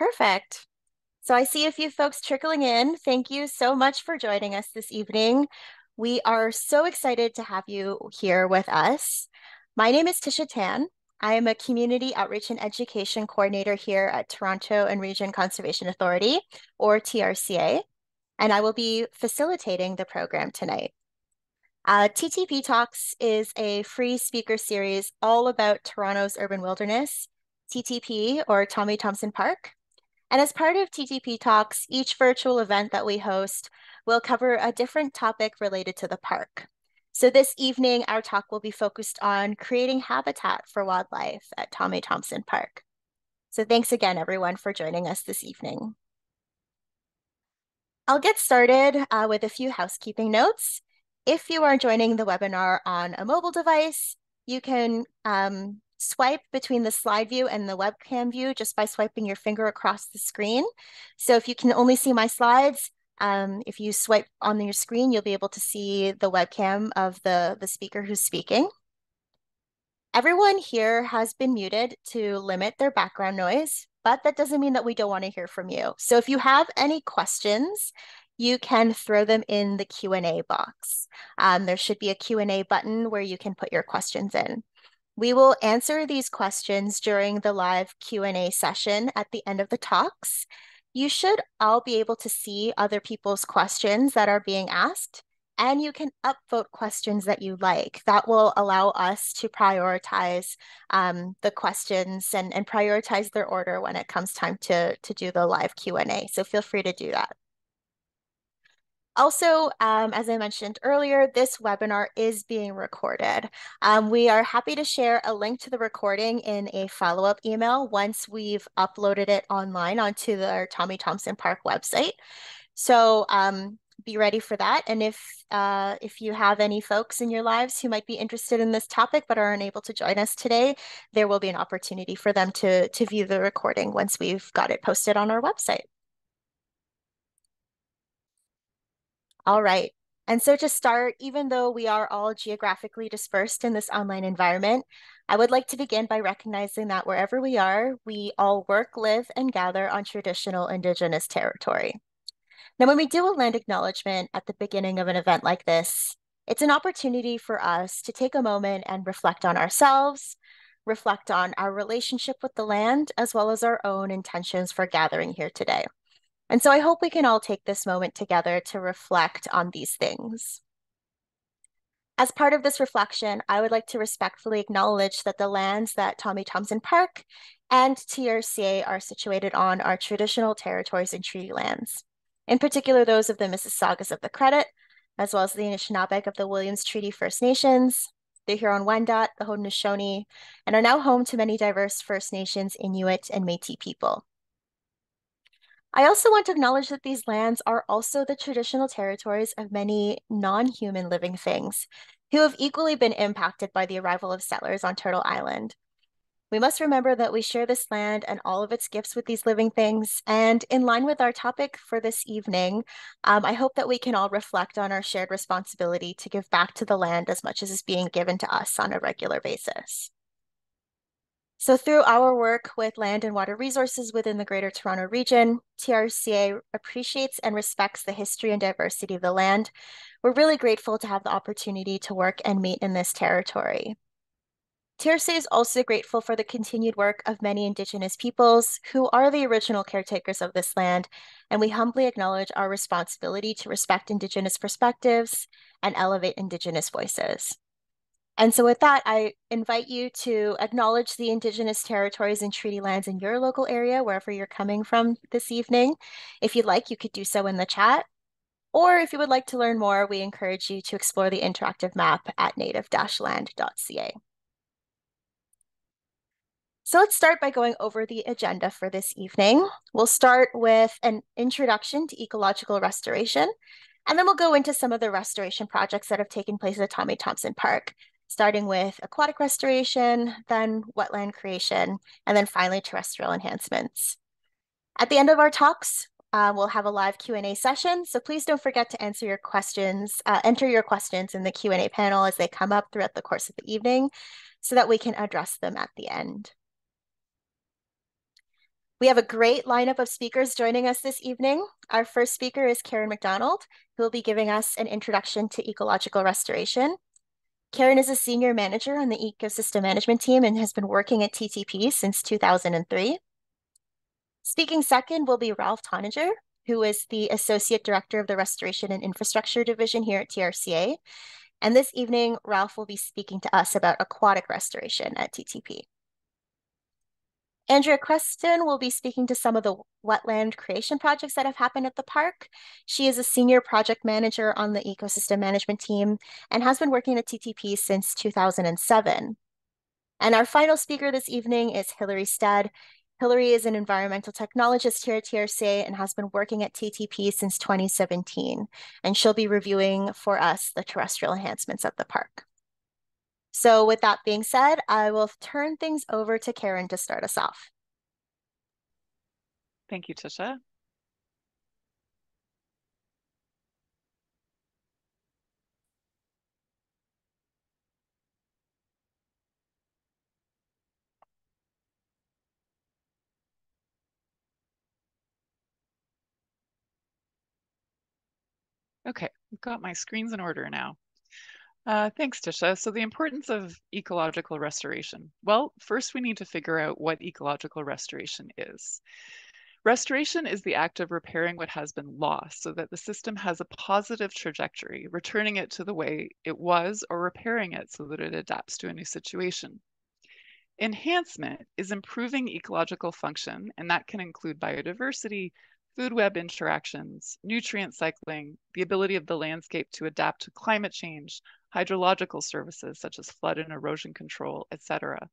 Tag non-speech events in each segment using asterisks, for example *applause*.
Perfect. So I see a few folks trickling in. Thank you so much for joining us this evening. We are so excited to have you here with us. My name is Tisha Tan. I am a Community Outreach and Education Coordinator here at Toronto and Region Conservation Authority, or TRCA, and I will be facilitating the program tonight. Uh, TTP Talks is a free speaker series all about Toronto's urban wilderness, TTP, or Tommy Thompson Park, and as part of TTP Talks, each virtual event that we host will cover a different topic related to the park. So this evening, our talk will be focused on creating habitat for wildlife at Tommy Thompson Park. So thanks again, everyone, for joining us this evening. I'll get started uh, with a few housekeeping notes. If you are joining the webinar on a mobile device, you can um, swipe between the slide view and the webcam view just by swiping your finger across the screen. So if you can only see my slides, um, if you swipe on your screen, you'll be able to see the webcam of the, the speaker who's speaking. Everyone here has been muted to limit their background noise, but that doesn't mean that we don't want to hear from you. So if you have any questions, you can throw them in the Q&A box. Um, there should be a Q&A button where you can put your questions in. We will answer these questions during the live Q&A session at the end of the talks. You should all be able to see other people's questions that are being asked, and you can upvote questions that you like. That will allow us to prioritize um, the questions and, and prioritize their order when it comes time to, to do the live Q&A. So feel free to do that. Also, um, as I mentioned earlier, this webinar is being recorded. Um, we are happy to share a link to the recording in a follow-up email once we've uploaded it online onto the Tommy Thompson Park website. So um, be ready for that. And if uh, if you have any folks in your lives who might be interested in this topic but are unable to join us today, there will be an opportunity for them to, to view the recording once we've got it posted on our website. All right. And so to start, even though we are all geographically dispersed in this online environment, I would like to begin by recognizing that wherever we are, we all work, live, and gather on traditional Indigenous territory. Now, when we do a land acknowledgement at the beginning of an event like this, it's an opportunity for us to take a moment and reflect on ourselves, reflect on our relationship with the land, as well as our own intentions for gathering here today. And so I hope we can all take this moment together to reflect on these things. As part of this reflection, I would like to respectfully acknowledge that the lands that Tommy Thompson Park and TRCA are situated on are traditional territories and treaty lands, in particular those of the Mississaugas of the Credit, as well as the Anishinaabeg of the Williams Treaty First Nations, the Huron-Wendat, the Haudenosaunee, and are now home to many diverse First Nations, Inuit, and Métis people. I also want to acknowledge that these lands are also the traditional territories of many non-human living things who have equally been impacted by the arrival of settlers on Turtle Island. We must remember that we share this land and all of its gifts with these living things. And in line with our topic for this evening, um, I hope that we can all reflect on our shared responsibility to give back to the land as much as is being given to us on a regular basis. So through our work with land and water resources within the Greater Toronto Region, TRCA appreciates and respects the history and diversity of the land. We're really grateful to have the opportunity to work and meet in this territory. TRCA is also grateful for the continued work of many Indigenous peoples who are the original caretakers of this land, and we humbly acknowledge our responsibility to respect Indigenous perspectives and elevate Indigenous voices. And so with that, I invite you to acknowledge the Indigenous territories and treaty lands in your local area, wherever you're coming from this evening. If you'd like, you could do so in the chat. Or if you would like to learn more, we encourage you to explore the interactive map at native-land.ca. So let's start by going over the agenda for this evening. We'll start with an introduction to ecological restoration, and then we'll go into some of the restoration projects that have taken place at Tommy Thompson Park, starting with aquatic restoration, then wetland creation, and then finally terrestrial enhancements. At the end of our talks, uh, we'll have a live Q&A session, so please don't forget to answer your questions, uh, enter your questions in the Q&A panel as they come up throughout the course of the evening so that we can address them at the end. We have a great lineup of speakers joining us this evening. Our first speaker is Karen McDonald, who will be giving us an introduction to ecological restoration. Karen is a senior manager on the ecosystem management team and has been working at TTP since 2003. Speaking second will be Ralph Toninger, who is the Associate Director of the Restoration and Infrastructure Division here at TRCA. And this evening, Ralph will be speaking to us about aquatic restoration at TTP. Andrea Creston will be speaking to some of the wetland creation projects that have happened at the park. She is a senior project manager on the ecosystem management team and has been working at TTP since 2007. And our final speaker this evening is Hilary Stead. Hilary is an environmental technologist here at TRCA and has been working at TTP since 2017. And she'll be reviewing for us the terrestrial enhancements at the park. So with that being said, I will turn things over to Karen to start us off. Thank you, Tisha. Okay, I've got my screens in order now. Uh, thanks, Tisha. So the importance of ecological restoration. Well, first we need to figure out what ecological restoration is. Restoration is the act of repairing what has been lost so that the system has a positive trajectory, returning it to the way it was or repairing it so that it adapts to a new situation. Enhancement is improving ecological function, and that can include biodiversity, food web interactions, nutrient cycling, the ability of the landscape to adapt to climate change, hydrological services such as flood and erosion control, etc.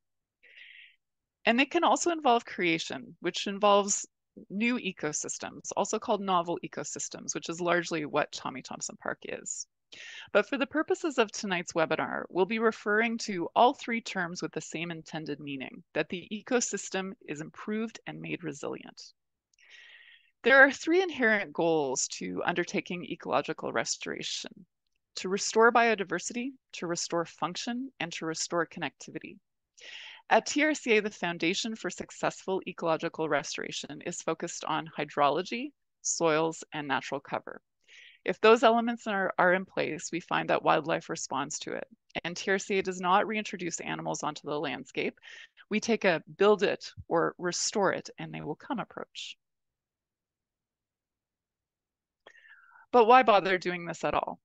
And it can also involve creation, which involves new ecosystems, also called novel ecosystems, which is largely what Tommy Thompson Park is. But for the purposes of tonight's webinar, we'll be referring to all three terms with the same intended meaning, that the ecosystem is improved and made resilient. There are three inherent goals to undertaking ecological restoration to restore biodiversity, to restore function, and to restore connectivity. At TRCA, the foundation for successful ecological restoration is focused on hydrology, soils, and natural cover. If those elements are, are in place, we find that wildlife responds to it. And TRCA does not reintroduce animals onto the landscape. We take a build it or restore it and they will come approach. But why bother doing this at all?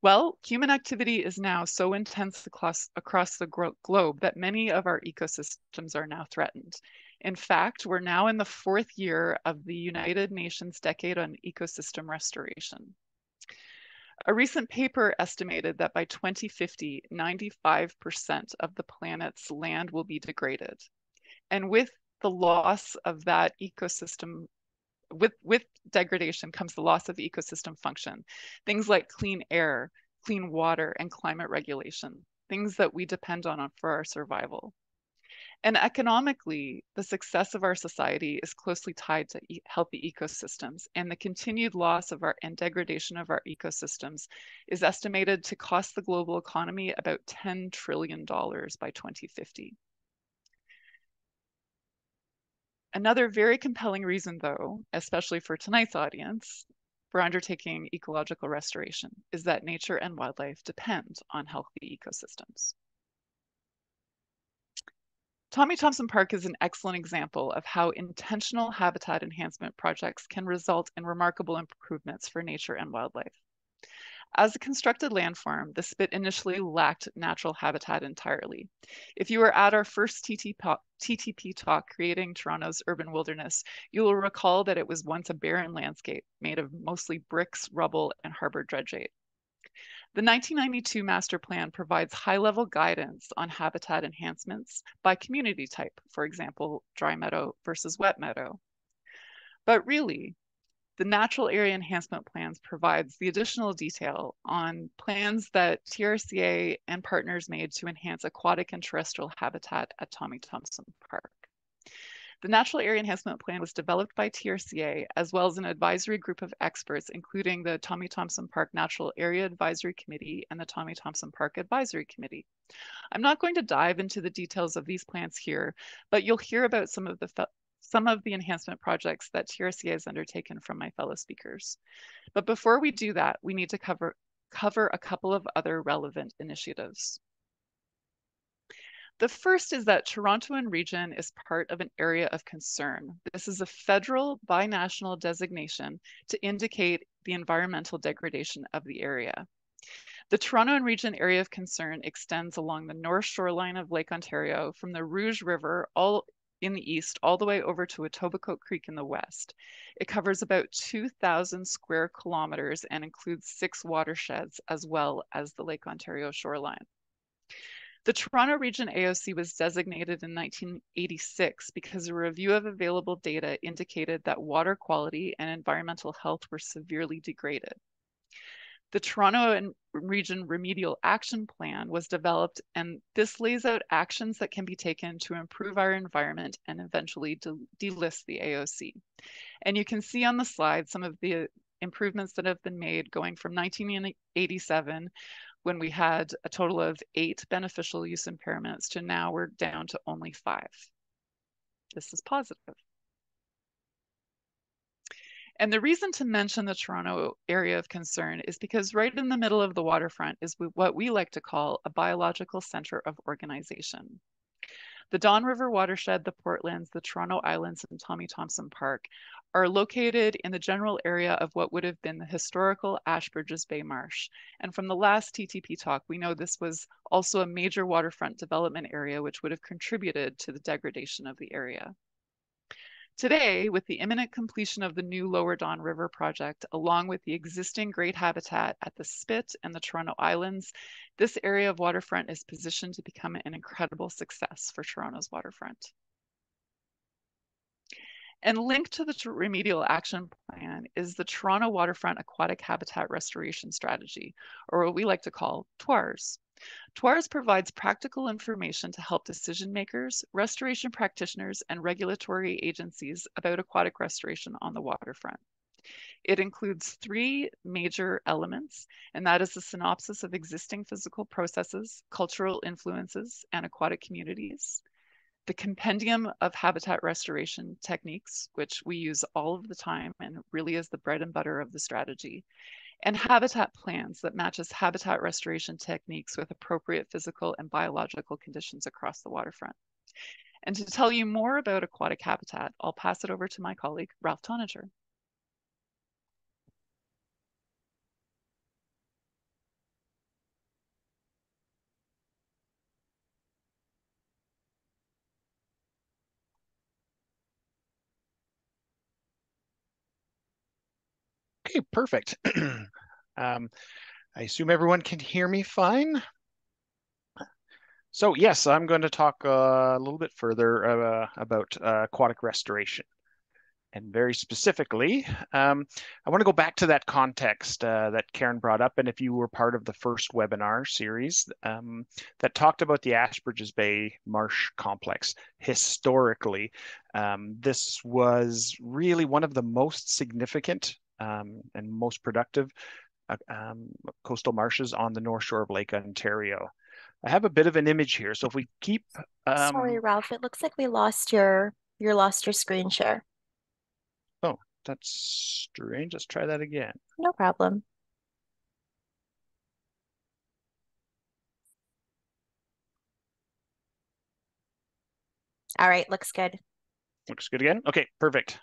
Well, human activity is now so intense across, across the globe that many of our ecosystems are now threatened. In fact, we're now in the fourth year of the United Nations Decade on Ecosystem Restoration. A recent paper estimated that by 2050, 95% of the planet's land will be degraded. And with the loss of that ecosystem with with degradation comes the loss of ecosystem function. Things like clean air clean water and climate regulation things that we depend on for our survival. And economically the success of our society is closely tied to e healthy ecosystems and the continued loss of our and degradation of our ecosystems is estimated to cost the global economy about 10 trillion dollars by 2050 Another very compelling reason, though, especially for tonight's audience, for undertaking ecological restoration is that nature and wildlife depend on healthy ecosystems. Tommy Thompson Park is an excellent example of how intentional habitat enhancement projects can result in remarkable improvements for nature and wildlife. As a constructed landform, the spit initially lacked natural habitat entirely. If you were at our first TTP talk, Creating Toronto's Urban Wilderness, you will recall that it was once a barren landscape made of mostly bricks, rubble, and harbor dredgeate. The 1992 master plan provides high-level guidance on habitat enhancements by community type, for example, dry meadow versus wet meadow. But really, the natural area enhancement plans provides the additional detail on plans that TRCA and partners made to enhance aquatic and terrestrial habitat at Tommy Thompson Park. The Natural Area Enhancement Plan was developed by TRCA as well as an advisory group of experts, including the Tommy Thompson Park Natural Area Advisory Committee and the Tommy Thompson Park Advisory Committee. I'm not going to dive into the details of these plans here, but you'll hear about some of the some of the enhancement projects that TRCA has undertaken from my fellow speakers. But before we do that, we need to cover, cover a couple of other relevant initiatives. The first is that Toronto and region is part of an area of concern. This is a federal binational designation to indicate the environmental degradation of the area. The Toronto and region area of concern extends along the north shoreline of Lake Ontario from the Rouge River all in the east all the way over to Etobicoke Creek in the west. It covers about 2,000 square kilometers and includes six watersheds as well as the Lake Ontario shoreline. The Toronto Region AOC was designated in 1986 because a review of available data indicated that water quality and environmental health were severely degraded. The Toronto and Region Remedial Action Plan was developed, and this lays out actions that can be taken to improve our environment and eventually de delist the AOC. And you can see on the slide some of the improvements that have been made going from 1987 when we had a total of eight beneficial use impairments to now we're down to only five. This is positive. And the reason to mention the Toronto area of concern is because right in the middle of the waterfront is what we like to call a biological center of organization. The Don River watershed, the Portlands, the Toronto Islands, and Tommy Thompson Park are located in the general area of what would have been the historical Ashbridges Bay Marsh. And from the last TTP talk, we know this was also a major waterfront development area, which would have contributed to the degradation of the area. Today, with the imminent completion of the new Lower Don River project, along with the existing great habitat at the Spit and the Toronto Islands, this area of waterfront is positioned to become an incredible success for Toronto's waterfront. And linked to the remedial action plan is the Toronto Waterfront Aquatic Habitat Restoration Strategy, or what we like to call TWARS. TWARS provides practical information to help decision makers, restoration practitioners, and regulatory agencies about aquatic restoration on the waterfront. It includes three major elements, and that is the synopsis of existing physical processes, cultural influences, and aquatic communities, the compendium of habitat restoration techniques, which we use all of the time and really is the bread and butter of the strategy, and habitat plans that matches habitat restoration techniques with appropriate physical and biological conditions across the waterfront. And to tell you more about aquatic habitat, I'll pass it over to my colleague, Ralph Toninger. Okay, perfect. *clears throat* um, I assume everyone can hear me fine. So yes, I'm going to talk uh, a little bit further uh, about uh, aquatic restoration. And very specifically, um, I want to go back to that context uh, that Karen brought up. And if you were part of the first webinar series um, that talked about the Ashbridges Bay Marsh Complex, historically, um, this was really one of the most significant um, and most productive uh, um, coastal marshes on the north shore of Lake Ontario. I have a bit of an image here. So if we keep um, Sorry, Ralph, it looks like we lost your you lost your screen share. Oh, that's strange. Let's try that again. No problem. All right, looks good. Looks good again. Okay, perfect.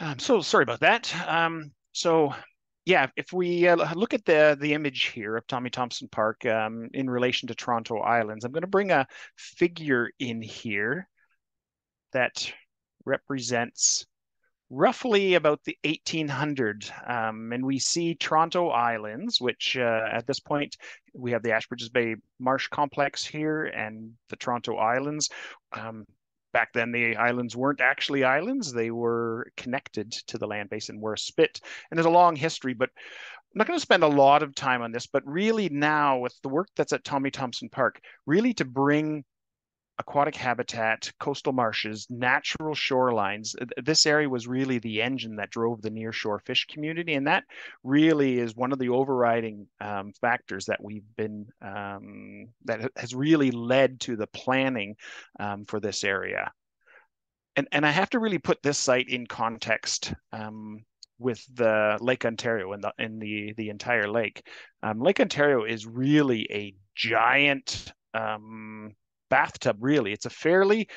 Um, so sorry about that. Um, so yeah, if we uh, look at the the image here of Tommy Thompson Park um, in relation to Toronto Islands, I'm going to bring a figure in here that represents roughly about the 1800 um, and we see toronto islands which uh, at this point we have the ashbridges bay marsh complex here and the toronto islands um, back then the islands weren't actually islands. They were connected to the land base and were a spit. And there's a long history but i'm not going to spend a lot of time on this but really now with the work that's at tommy thompson park really to bring aquatic habitat, coastal marshes, natural shorelines. This area was really the engine that drove the nearshore fish community, and that really is one of the overriding um, factors that we've been um, that has really led to the planning um, for this area. And and I have to really put this site in context um, with the Lake Ontario and the in the the entire lake. Um, lake Ontario is really a giant um, bathtub. Really, it's a fairly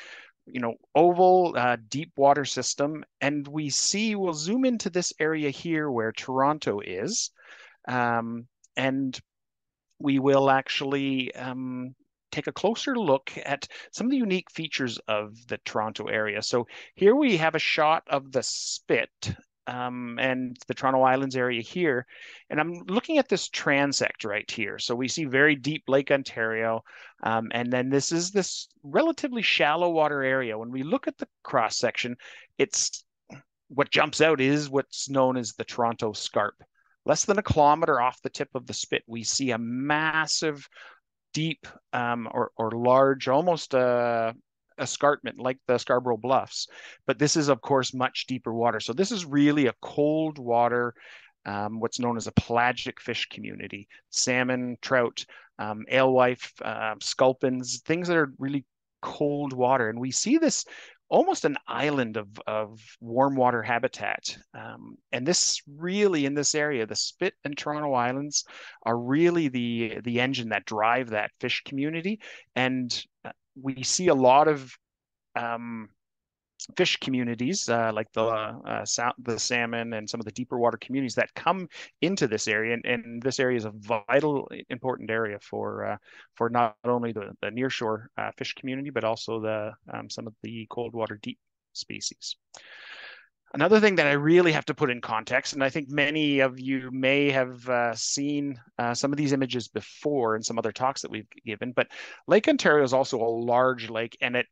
you know oval uh, deep water system, and we see we'll zoom into this area here where Toronto is, um, and we will actually um, take a closer look at some of the unique features of the Toronto area. So here we have a shot of the spit um, and the Toronto Islands area here. And I'm looking at this transect right here. So we see very deep Lake Ontario. Um, and then this is this relatively shallow water area. When we look at the cross section, it's what jumps out is what's known as the Toronto Scarp. Less than a kilometer off the tip of the spit, we see a massive, deep um, or, or large, almost a, escarpment like the Scarborough Bluffs, but this is of course much deeper water. So this is really a cold water, um, what's known as a pelagic fish community, salmon, trout, um, alewife, uh, sculpins, things that are really cold water. And we see this almost an island of, of warm water habitat. Um, and this really in this area, the Spit and Toronto Islands are really the the engine that drive that fish community. And uh, we see a lot of um, fish communities uh, like the uh, the salmon and some of the deeper water communities that come into this area, and, and this area is a vital, important area for uh, for not only the, the nearshore uh, fish community but also the um, some of the cold water deep species. Another thing that I really have to put in context, and I think many of you may have uh, seen uh, some of these images before in some other talks that we've given, but Lake Ontario is also a large lake and it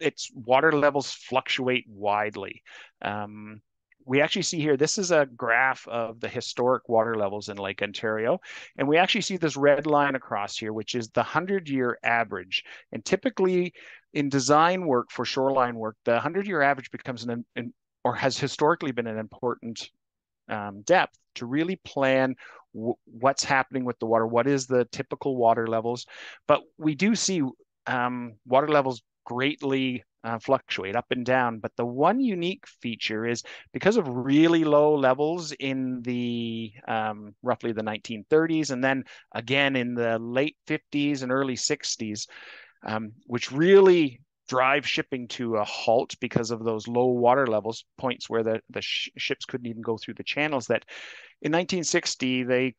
its water levels fluctuate widely. Um, we actually see here, this is a graph of the historic water levels in Lake Ontario. And we actually see this red line across here, which is the 100 year average. And typically in design work for shoreline work, the 100 year average becomes an, an or has historically been an important um, depth to really plan what's happening with the water, what is the typical water levels. But we do see um, water levels greatly uh, fluctuate up and down. But the one unique feature is because of really low levels in the um, roughly the 1930s, and then again in the late 50s and early 60s, um, which really drive shipping to a halt because of those low water levels, points where the, the sh ships couldn't even go through the channels. That in 1960, they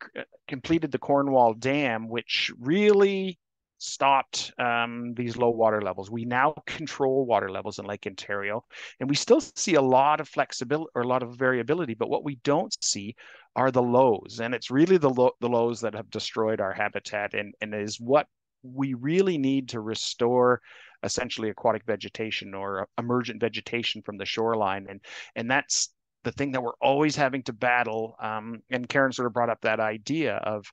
completed the Cornwall Dam, which really stopped um, these low water levels. We now control water levels in Lake Ontario, and we still see a lot of flexibility or a lot of variability. But what we don't see are the lows, and it's really the lo- the lows that have destroyed our habitat, and and is what we really need to restore essentially aquatic vegetation or emergent vegetation from the shoreline. And, and that's the thing that we're always having to battle. Um, and Karen sort of brought up that idea of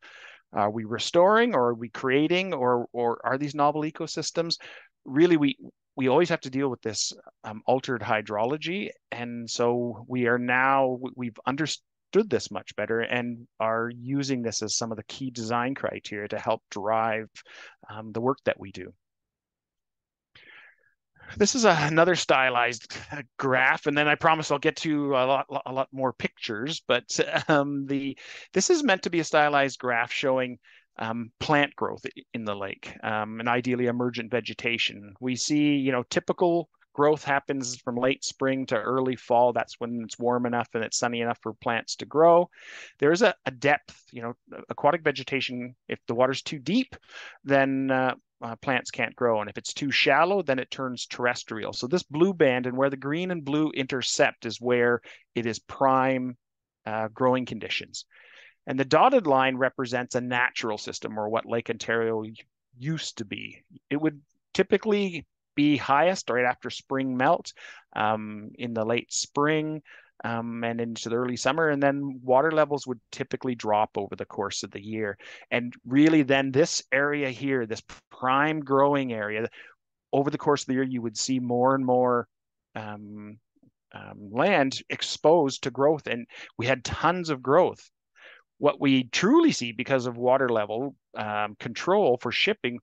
are we restoring or are we creating or, or are these novel ecosystems? Really, we, we always have to deal with this um, altered hydrology. And so we are now, we've understood this much better and are using this as some of the key design criteria to help drive um, the work that we do. This is a, another stylized uh, graph, and then I promise I'll get to a lot, a lot more pictures. But *laughs* um, the this is meant to be a stylized graph showing um, plant growth in the lake, um, and ideally emergent vegetation. We see, you know, typical growth happens from late spring to early fall. That's when it's warm enough and it's sunny enough for plants to grow. There's a, a depth, you know, aquatic vegetation. If the water's too deep, then uh, uh, plants can't grow. And if it's too shallow, then it turns terrestrial. So this blue band and where the green and blue intercept is where it is prime uh, growing conditions. And the dotted line represents a natural system or what Lake Ontario used to be. It would typically be highest right after spring melt um, in the late spring um, and into the early summer. And then water levels would typically drop over the course of the year. And really, then this area here, this prime growing area, over the course of the year, you would see more and more um, um, land exposed to growth, and we had tons of growth. What we truly see because of water level um, control for shipping,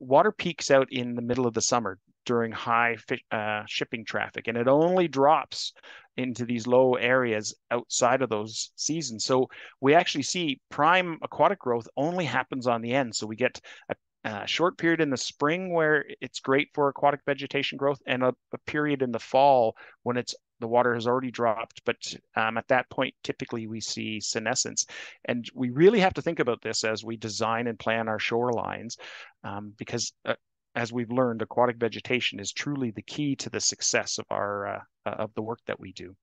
water peaks out in the middle of the summer during high uh, shipping traffic, and it only drops into these low areas outside of those seasons. So we actually see prime aquatic growth only happens on the end. So we get a a short period in the spring where it's great for aquatic vegetation growth and a, a period in the fall when it's the water has already dropped. But um, at that point typically we see senescence. And we really have to think about this as we design and plan our shorelines um, because uh, as we've learned aquatic vegetation is truly the key to the success of our uh, of the work that we do.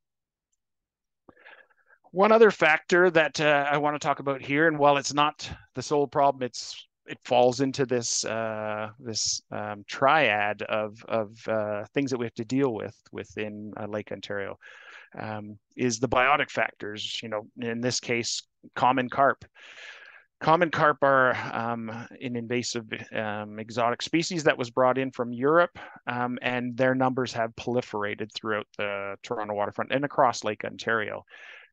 One other factor that uh, I want to talk about here, and while it's not the sole problem, it's it falls into this uh, this um, triad of of uh, things that we have to deal with within uh, Lake Ontario. Um, is the biotic factors, you know, in this case, common carp. Common carp are um, an invasive um, exotic species that was brought in from Europe, um, and their numbers have proliferated throughout the Toronto waterfront and across Lake Ontario.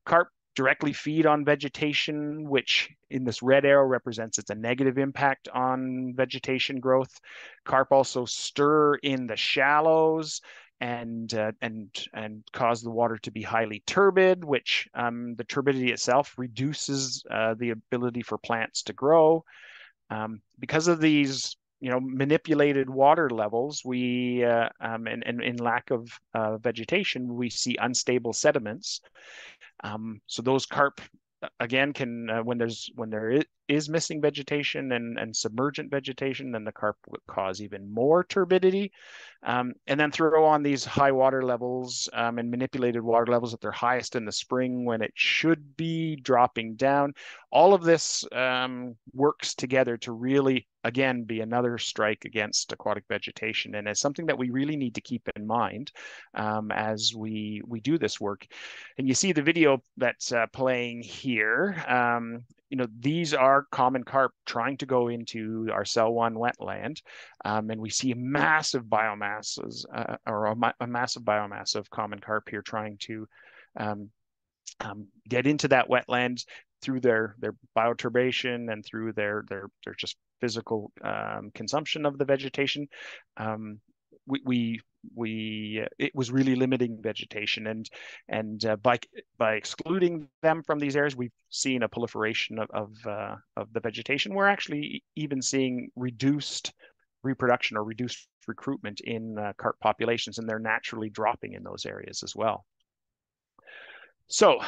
Carp directly feed on vegetation, which in this red arrow represents it's a negative impact on vegetation growth. Carp also stir in the shallows and uh, and and cause the water to be highly turbid, which um, the turbidity itself reduces uh, the ability for plants to grow. Um, because of these you know manipulated water levels we uh, um, and, and in lack of uh, vegetation we see unstable sediments. Um, so those carp again can uh, when there's when there is missing vegetation and and submergent vegetation then the carp would cause even more turbidity. Um, and then throw on these high water levels um, and manipulated water levels at their highest in the spring when it should be dropping down. All of this um, works together to really again be another strike against aquatic vegetation and it's something that we really need to keep in mind um, as we we do this work. And you see the video that's uh, playing here um, you know these are common carp trying to go into our cell one wetland um, and we see massive biomasses uh, or a, a, massive biomass of common carp here trying to um, um, get into that wetland through their their bioturbation and through their their their just physical um, consumption of the vegetation, um, we, we we it was really limiting vegetation and and uh, by by excluding them from these areas we've seen a proliferation of of, uh, of the vegetation. We're actually even seeing reduced reproduction or reduced recruitment in uh, carp populations and they're naturally dropping in those areas as well so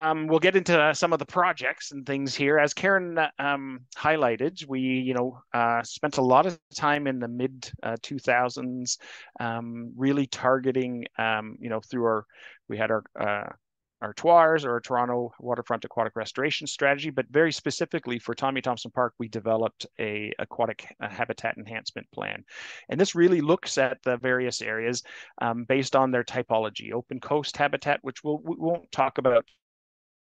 um, we'll get into some of the projects and things here. As Karen um, highlighted, we you know uh, spent a lot of time in the mid uh, 2000s, um, really targeting um, you know through our we had our uh, our or Toronto Waterfront Aquatic Restoration Strategy, but very specifically for Tommy Thompson Park, we developed a aquatic habitat enhancement plan. And this really looks at the various areas um, based on their typology. Open coast habitat, which we'll, we won't talk about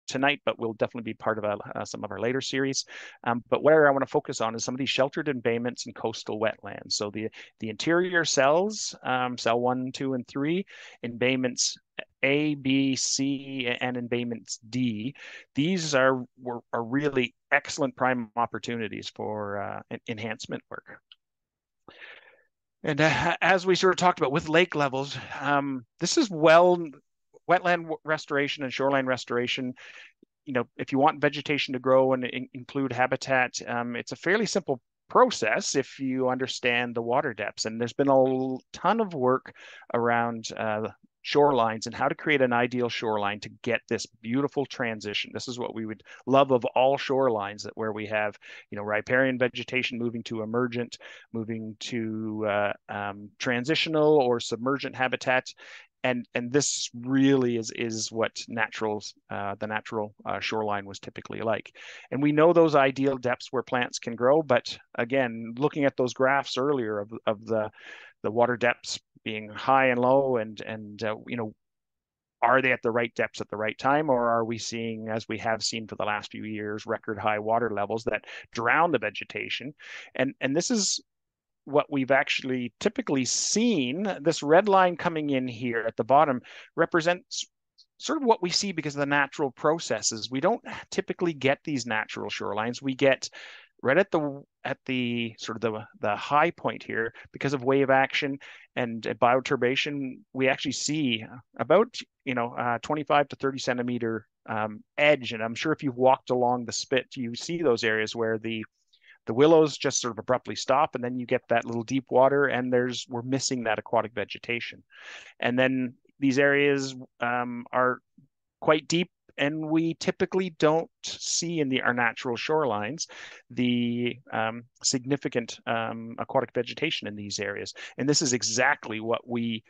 tonight, but will definitely be part of a, uh, some of our later series. Um, but where I want to focus on is some of these sheltered embayments and coastal wetlands. So the the interior cells, um, cell one, two, and three, embayments A, B, C, and embayments D. These are were, are really excellent prime opportunities for uh, enhancement work. And uh, as we sort of talked about with lake levels, um, this is well wetland restoration and shoreline restoration, you know, if you want vegetation to grow and in include habitat, um, it's a fairly simple process if you understand the water depths. And there's been a ton of work around uh, shorelines and how to create an ideal shoreline to get this beautiful transition. This is what we would love of all shorelines that where we have, you know, riparian vegetation moving to emergent, moving to uh, um, transitional or submergent habitat and and this really is is what natural uh, the natural uh, shoreline was typically like and we know those ideal depths where plants can grow but again looking at those graphs earlier of, of the the water depths being high and low and and uh, you know are they at the right depths at the right time or are we seeing as we have seen for the last few years record high water levels that drown the vegetation and and this is what we've actually typically seen, this red line coming in here at the bottom represents sort of what we see because of the natural processes. We don't typically get these natural shorelines. We get right at the at the sort of the the high point here because of wave action and bioturbation we actually see about you know uh, 25 to 30 centimeter um, edge. And i'm sure if you've walked along the spit you see those areas where the the willows just sort of abruptly stop and then you get that little deep water and there's we're missing that aquatic vegetation. And then these areas um, are quite deep and we typically don't see in the our natural shorelines the um, significant um, aquatic vegetation in these areas. And this is exactly what we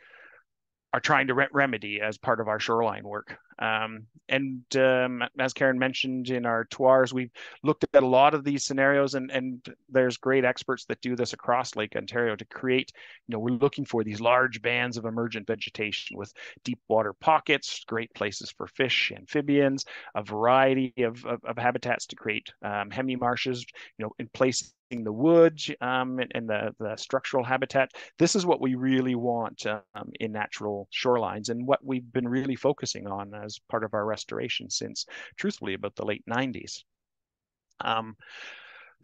are trying to re- remedy as part of our shoreline work. Um, and um, as Karen mentioned in our TWARS, we've looked at a lot of these scenarios, and and there's great experts that do this across Lake Ontario to create. You know, we're looking for these large bands of emergent vegetation with deep water pockets, great places for fish, amphibians, a variety of of, of habitats to create um, hemi marshes. You know, in places the wood um, and, and, the, the structural habitat. This is what we really want um, in natural shorelines and what we've been really focusing on as part of our restoration since, truthfully, about the late 90s. Um,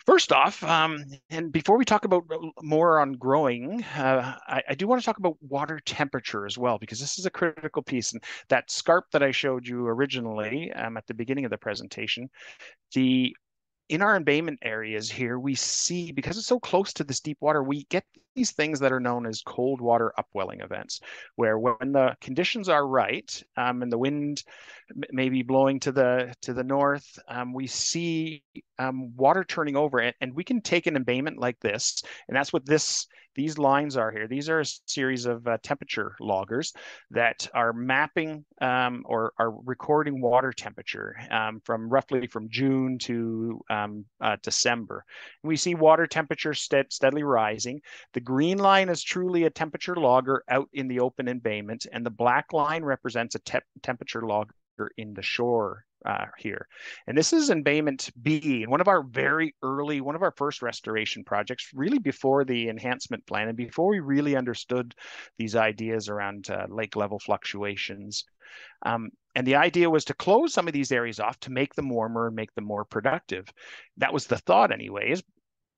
First off, um, and before we talk about more on growing, uh, I, I, do want to talk about water temperature as well, because this is a critical piece. And that scarp that I showed you originally um, at the beginning of the presentation, the in our embayment areas here, we see because it's so close to this deep water, we get these things that are known as cold water upwelling events, where when the conditions are right um, and the wind may be blowing to the to the north, um, we see um, water turning over, and, and we can take an embayment like this, and that's what this these lines are here. These are a series of uh, temperature loggers that are mapping um, or are recording water temperature um, from roughly from June to um, uh, December. And we see water temperature st steadily rising. The green line is truly a temperature logger out in the open embayment, and the black line represents a te temperature logger in the shore uh, here. And this is embayment B, and one of our very early, one of our first restoration projects, really before the enhancement plan and before we really understood these ideas around uh, lake level fluctuations. Um, and the idea was to close some of these areas off to make them warmer and make them more productive. That was the thought, anyways.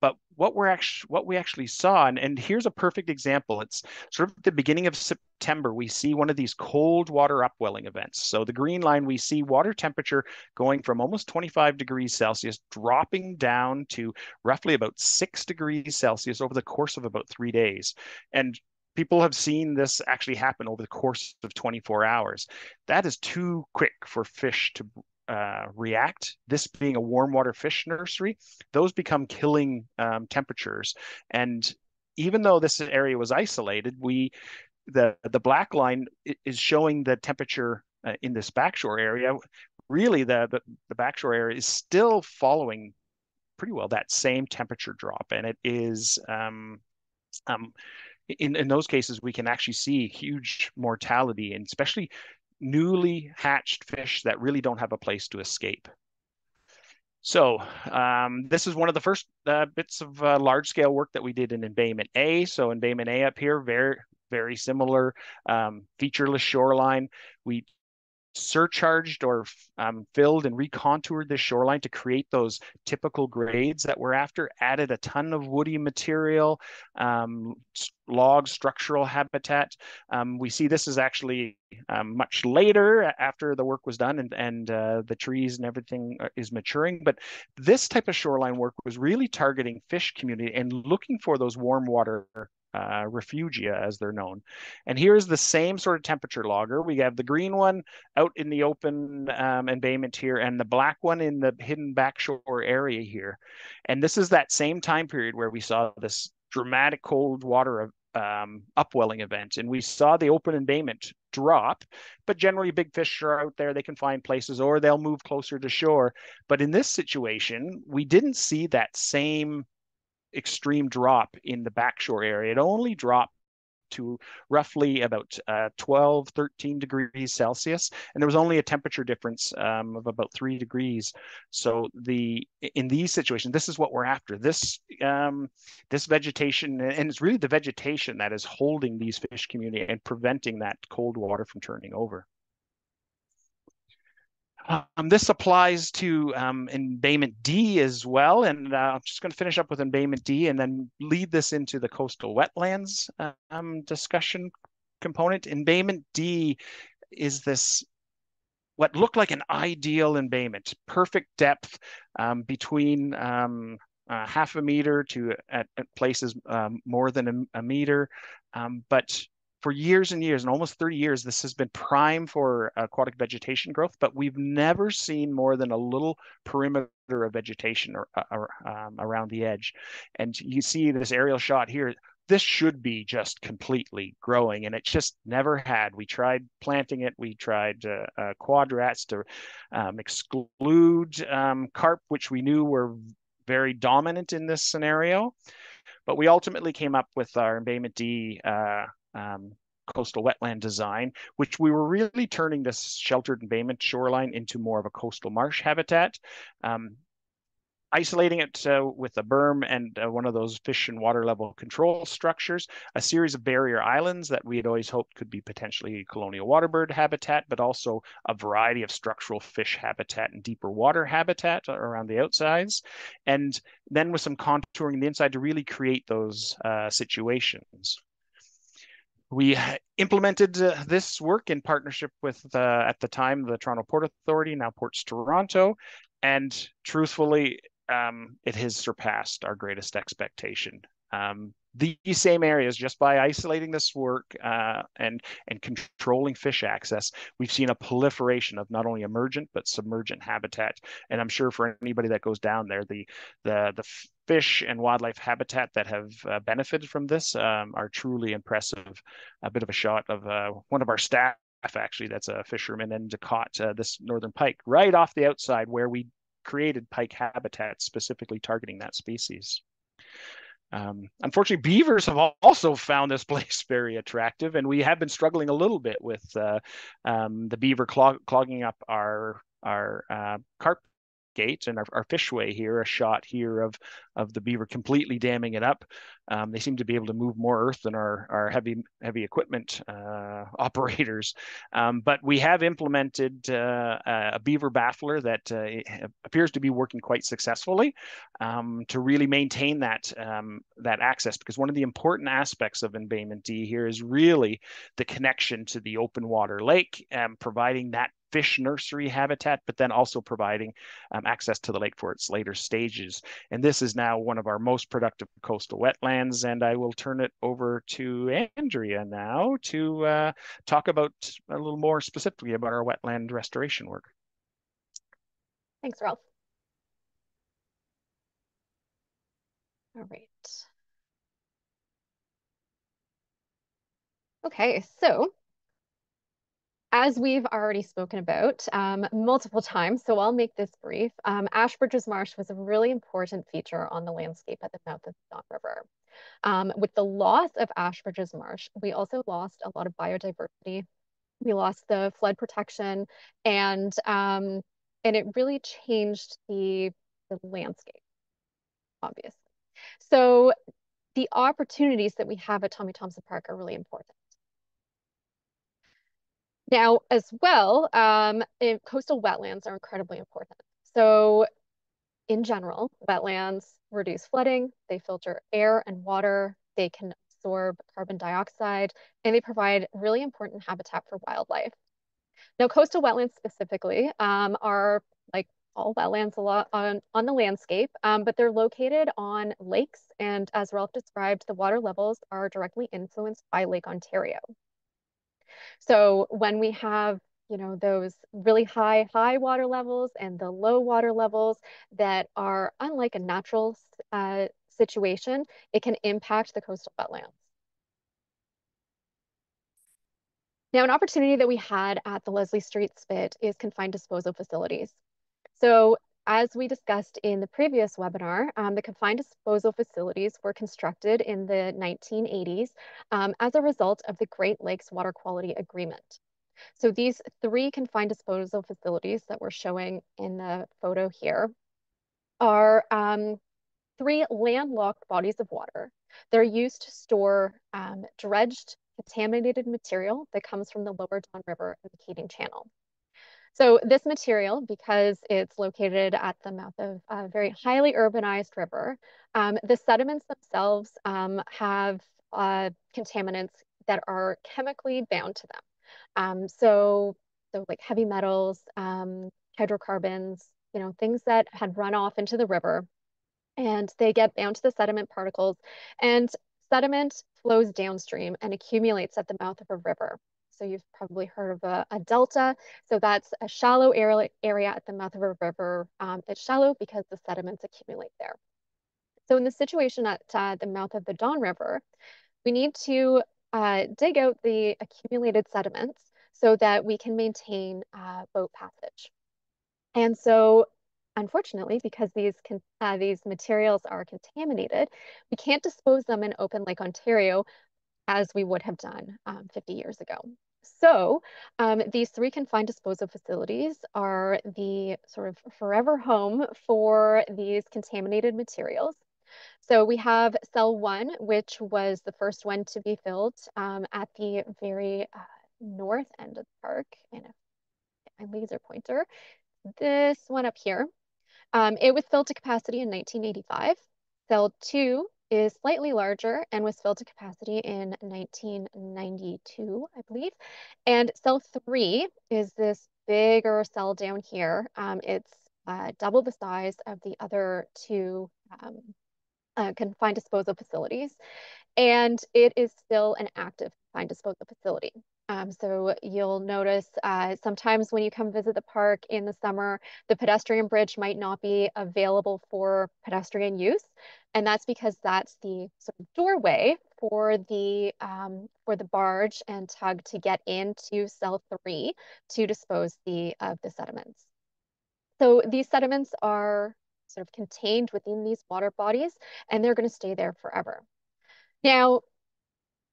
But what we're actually what we actually saw, and, and here's a perfect example. It's sort of the beginning of September. We see one of these cold water upwelling events. So the green line, we see water temperature going from almost 25 degrees Celsius, dropping down to roughly about six degrees Celsius over the course of about three days. And people have seen this actually happen over the course of 24 hours. That is too quick for fish to uh, react. This being a warm water fish nursery, those become killing um, temperatures. And even though this area was isolated, we the the black line is showing the temperature uh, in this backshore area. Really, the, the the backshore area is still following pretty well that same temperature drop, and it is. Um, um, in, in those cases, we can actually see huge mortality, and especially newly hatched fish that really don't have a place to escape. So um, this is one of the first uh, bits of uh, large scale work that we did in embayment A. So embayment A up here, very, very similar um, featureless shoreline. We surcharged or um, filled and recontoured the shoreline to create those typical grades that we're after, added a ton of woody material, um, log structural habitat. Um, we see this is actually um, much later after the work was done and, and uh, the trees and everything uh, is maturing. But this type of shoreline work was really targeting fish community and looking for those warm water uh, refugia as they're known. And here's the same sort of temperature logger. We have the green one out in the open um, embayment here and the black one in the hidden backshore area here. And this is that same time period where we saw this dramatic cold water um, upwelling event. And we saw the open embayment drop, but generally big fish are out there, they can find places or they'll move closer to shore. But in this situation, we didn't see that same extreme drop in the backshore area. It only dropped to roughly about uh, 12, 13 degrees Celsius, and there was only a temperature difference um, of about three degrees. So the in these situations, this is what we're after. This um, this vegetation, and it's really the vegetation that is holding these fish community and preventing that cold water from turning over. Um, this applies to um, embayment D as well. And uh, I'm just going to finish up with embayment D and then lead this into the coastal wetlands um, discussion component. Embayment D is this what looked like an ideal embayment, perfect depth um, between um, uh, half a meter to at, at places um, more than a, a meter. but for years and years and almost 30 years this has been prime for aquatic vegetation growth but we've never seen more than a little perimeter of vegetation or, or um, around the edge. And you see this aerial shot here this should be just completely growing and it just never had. We tried planting it we tried uh, uh, quadrats to um, exclude um, carp which we knew were very dominant in this scenario but we ultimately came up with our embayment D uh, um, coastal wetland design, which we were really turning this sheltered embayment shoreline into more of a coastal marsh habitat. Um, isolating it uh, with a berm and uh, one of those fish and water level control structures, a series of barrier islands that we had always hoped could be potentially colonial waterbird habitat, but also a variety of structural fish habitat and deeper water habitat around the outsides. And then with some contouring the inside to really create those uh, situations. We implemented uh, this work in partnership with, uh, at the time, the Toronto Port Authority, now Ports Toronto, and truthfully, um, it has surpassed our greatest expectation. Um, these same areas, just by isolating this work uh, and and controlling fish access, we've seen a proliferation of not only emergent but submergent habitat. And I'm sure for anybody that goes down there, the the the fish and wildlife habitat that have uh, benefited from this um, are truly impressive. A bit of a shot of uh, one of our staff actually that's a fisherman and caught uh, this northern pike right off the outside where we created pike habitat specifically targeting that species. Um, unfortunately, beavers have also found this *laughs* place very attractive, and we have been struggling a little bit with uh, um, the beaver clog clogging up our our uh, carp gate and our, our fishway here, a shot here of of the beaver completely damming it up. Um, they seem to be able to move more earth than our, our heavy heavy equipment uh, *laughs* operators. Um, but we have implemented uh, a beaver baffler that uh, appears to be working quite successfully um, to really maintain that um, that access. Because one of the important aspects of embayment D here is really the connection to the open water lake, and providing that fish nursery habitat, but then also providing um, access to the lake for its later stages. And this is now one of our most productive coastal wetlands. And I will turn it over to Andrea now to uh, talk about a little more specifically about our wetland restoration work. Thanks, Ralph. All right. Okay, so as we've already spoken about um, multiple times, so I'll make this brief, um, Ashbridges Marsh was a really important feature on the landscape at the mouth of the Don River. Um, with the loss of Ashbridges Marsh, we also lost a lot of biodiversity. We lost the flood protection and, um, and it really changed the, the landscape, obviously. So the opportunities that we have at Tommy Thompson Park are really important. Now, as well, um, coastal wetlands are incredibly important. So in general, wetlands reduce flooding, they filter air and water, they can absorb carbon dioxide, and they provide really important habitat for wildlife. Now, coastal wetlands specifically um, are like all wetlands a lot on, on the landscape, um, but they're located on lakes. And as Ralph described, the water levels are directly influenced by Lake Ontario. So when we have you know those really high high water levels and the low water levels that are unlike a natural uh, situation, it can impact the coastal wetlands. Now, an opportunity that we had at the Leslie Street Spit is confined disposal facilities. So as we discussed in the previous webinar, um, the confined disposal facilities were constructed in the 1980s um, as a result of the Great Lakes Water Quality Agreement. So these three confined disposal facilities that we're showing in the photo here are um, three landlocked bodies of water. They're used to store um, dredged contaminated material that comes from the lower Don River and the Keating Channel. So this material, because it's located at the mouth of a very highly urbanized river, um, the sediments themselves um, have uh, contaminants that are chemically bound to them. Um, so, so like heavy metals, um, hydrocarbons, you know, things that had run off into the river and they get bound to the sediment particles and sediment flows downstream and accumulates at the mouth of a river. So you've probably heard of a, a delta. So that's a shallow area, area at the mouth of a river. Um, it's shallow because the sediments accumulate there. So in the situation at uh, the mouth of the Don River, we need to uh, dig out the accumulated sediments so that we can maintain uh, boat passage. And so unfortunately, because these uh, these materials are contaminated, we can't dispose them in open Lake Ontario as we would have done um, 50 years ago. So um, these three confined disposal facilities are the sort of forever home for these contaminated materials. So we have cell one, which was the first one to be filled um, at the very uh, north end of the park. And my laser pointer, this one up here. Um, it was filled to capacity in 1985. Cell two is slightly larger and was filled to capacity in 1992, I believe. And cell three is this bigger cell down here. Um, it's uh, double the size of the other two um, uh, confined disposal facilities. And it is still an active confined disposal facility. Um, so you'll notice uh, sometimes when you come visit the park in the summer, the pedestrian bridge might not be available for pedestrian use. And that's because that's the sort of doorway for the um, for the barge and tug to get into cell three to dispose the of the sediments. So these sediments are sort of contained within these water bodies and they're going to stay there forever. Now,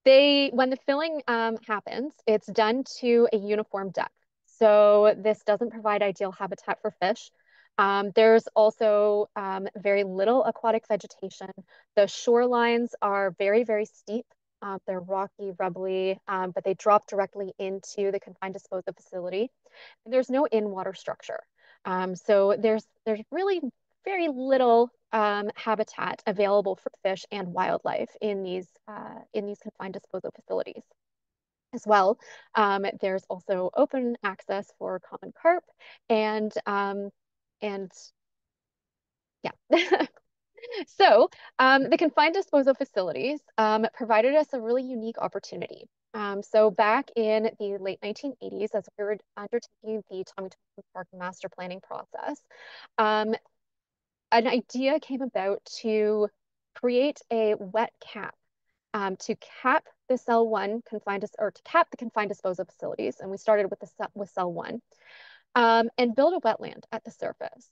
they when the filling um, happens, it's done to a uniform depth. So this doesn't provide ideal habitat for fish. Um, there's also um, very little aquatic vegetation. The shorelines are very, very steep. Uh, they're rocky, rubbly, um, but they drop directly into the confined disposal facility. And there's no in-water structure. Um, so there's there's really very little um, habitat available for fish and wildlife in these uh, in these confined disposal facilities. As well, um, there's also open access for common carp and um, and yeah. *laughs* so um, the confined disposal facilities um, provided us a really unique opportunity. Um, so back in the late 1980s, as we were undertaking the Tommy Thompson Park master planning process, an idea came about to create a wet cap um, to cap the cell one confined or to cap the confined disposal facilities, and we started with the with cell one, um, and build a wetland at the surface.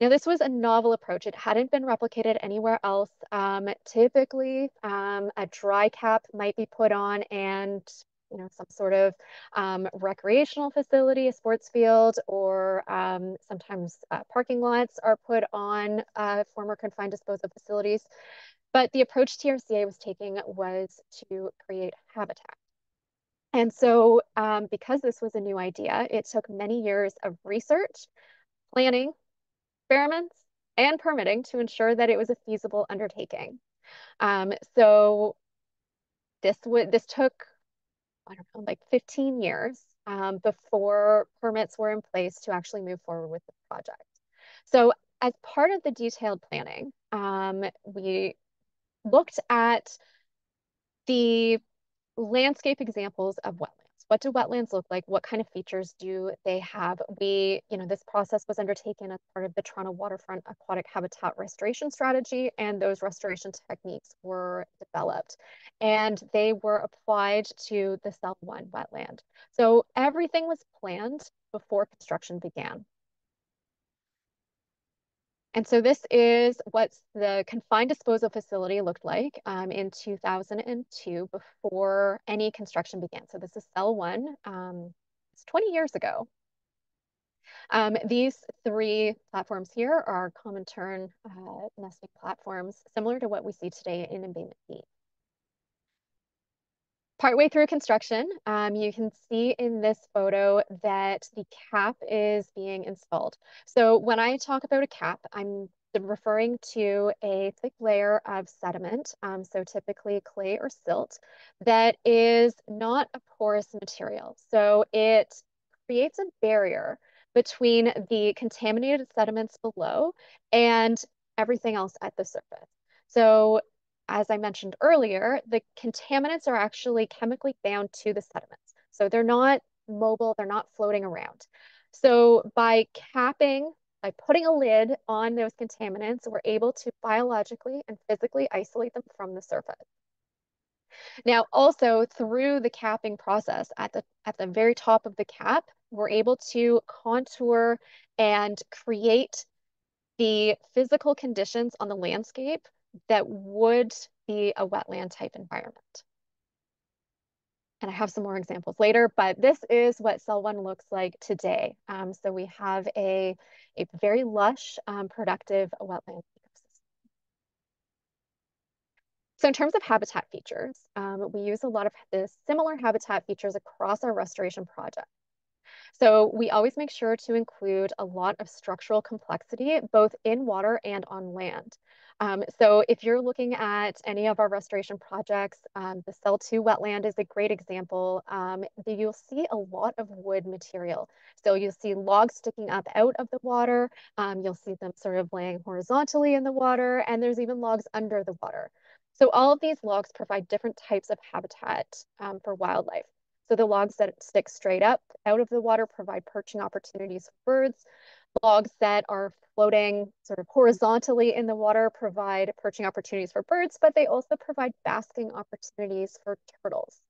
Now, this was a novel approach. It hadn't been replicated anywhere else. Um, typically, um, a dry cap might be put on and you know, some sort of um, recreational facility, a sports field, or um, sometimes uh, parking lots are put on uh, former confined disposal facilities. But the approach TRCA was taking was to create habitat. And so um, because this was a new idea, it took many years of research, planning, experiments, and permitting to ensure that it was a feasible undertaking. Um, so this would this took I don't know, like 15 years um, before permits were in place to actually move forward with the project. So as part of the detailed planning, um, we looked at the landscape examples of wetlands. What do wetlands look like? What kind of features do they have? We, you know, this process was undertaken as part of the Toronto Waterfront Aquatic Habitat Restoration Strategy, and those restoration techniques were developed and they were applied to the Cell 1 wetland. So everything was planned before construction began. And so this is what the confined disposal facility looked like um, in 2002 before any construction began. So this is cell one. Um, it's 20 years ago. Um, these three platforms here are common tern uh, nesting platforms, similar to what we see today in embayment B. Partway through construction, um, you can see in this photo that the cap is being installed. So when I talk about a cap, I'm referring to a thick layer of sediment, um, so typically clay or silt, that is not a porous material. So it creates a barrier between the contaminated sediments below and everything else at the surface. So as I mentioned earlier, the contaminants are actually chemically bound to the sediments. So they're not mobile, they're not floating around. So by capping, by putting a lid on those contaminants, we're able to biologically and physically isolate them from the surface. Now, also through the capping process at the, at the very top of the cap, we're able to contour and create the physical conditions on the landscape that would be a wetland type environment. And I have some more examples later, but this is what cell one looks like today. Um, so we have a, a very lush, um, productive wetland ecosystem. So in terms of habitat features, um, we use a lot of the similar habitat features across our restoration project. So we always make sure to include a lot of structural complexity, both in water and on land. Um, so if you're looking at any of our restoration projects, um, the Cell 2 wetland is a great example. Um, you'll see a lot of wood material. So you'll see logs sticking up out of the water. Um, you'll see them sort of laying horizontally in the water, and there's even logs under the water. So all of these logs provide different types of habitat um, for wildlife. So the logs that stick straight up out of the water provide perching opportunities for birds. Logs that are floating sort of horizontally in the water provide perching opportunities for birds, but they also provide basking opportunities for turtles.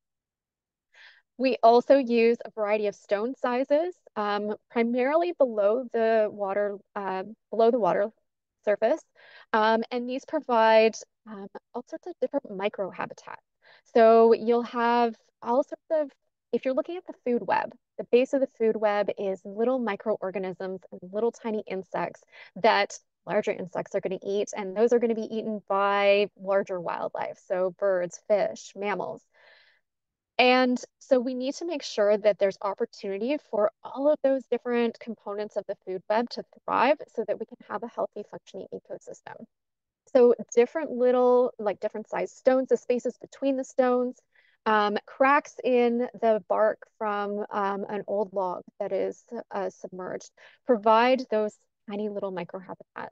We also use a variety of stone sizes, um, primarily below the water, uh, below the water surface, um, and these provide um, all sorts of different microhabitats. So you'll have all sorts of if you're looking at the food web, the base of the food web is little microorganisms and little tiny insects that larger insects are going to eat, and those are going to be eaten by larger wildlife, so birds, fish, mammals. And so we need to make sure that there's opportunity for all of those different components of the food web to thrive so that we can have a healthy functioning ecosystem. So different little, like different size stones, the spaces between the stones, um, cracks in the bark from um, an old log that is uh, submerged provide those tiny little microhabitats.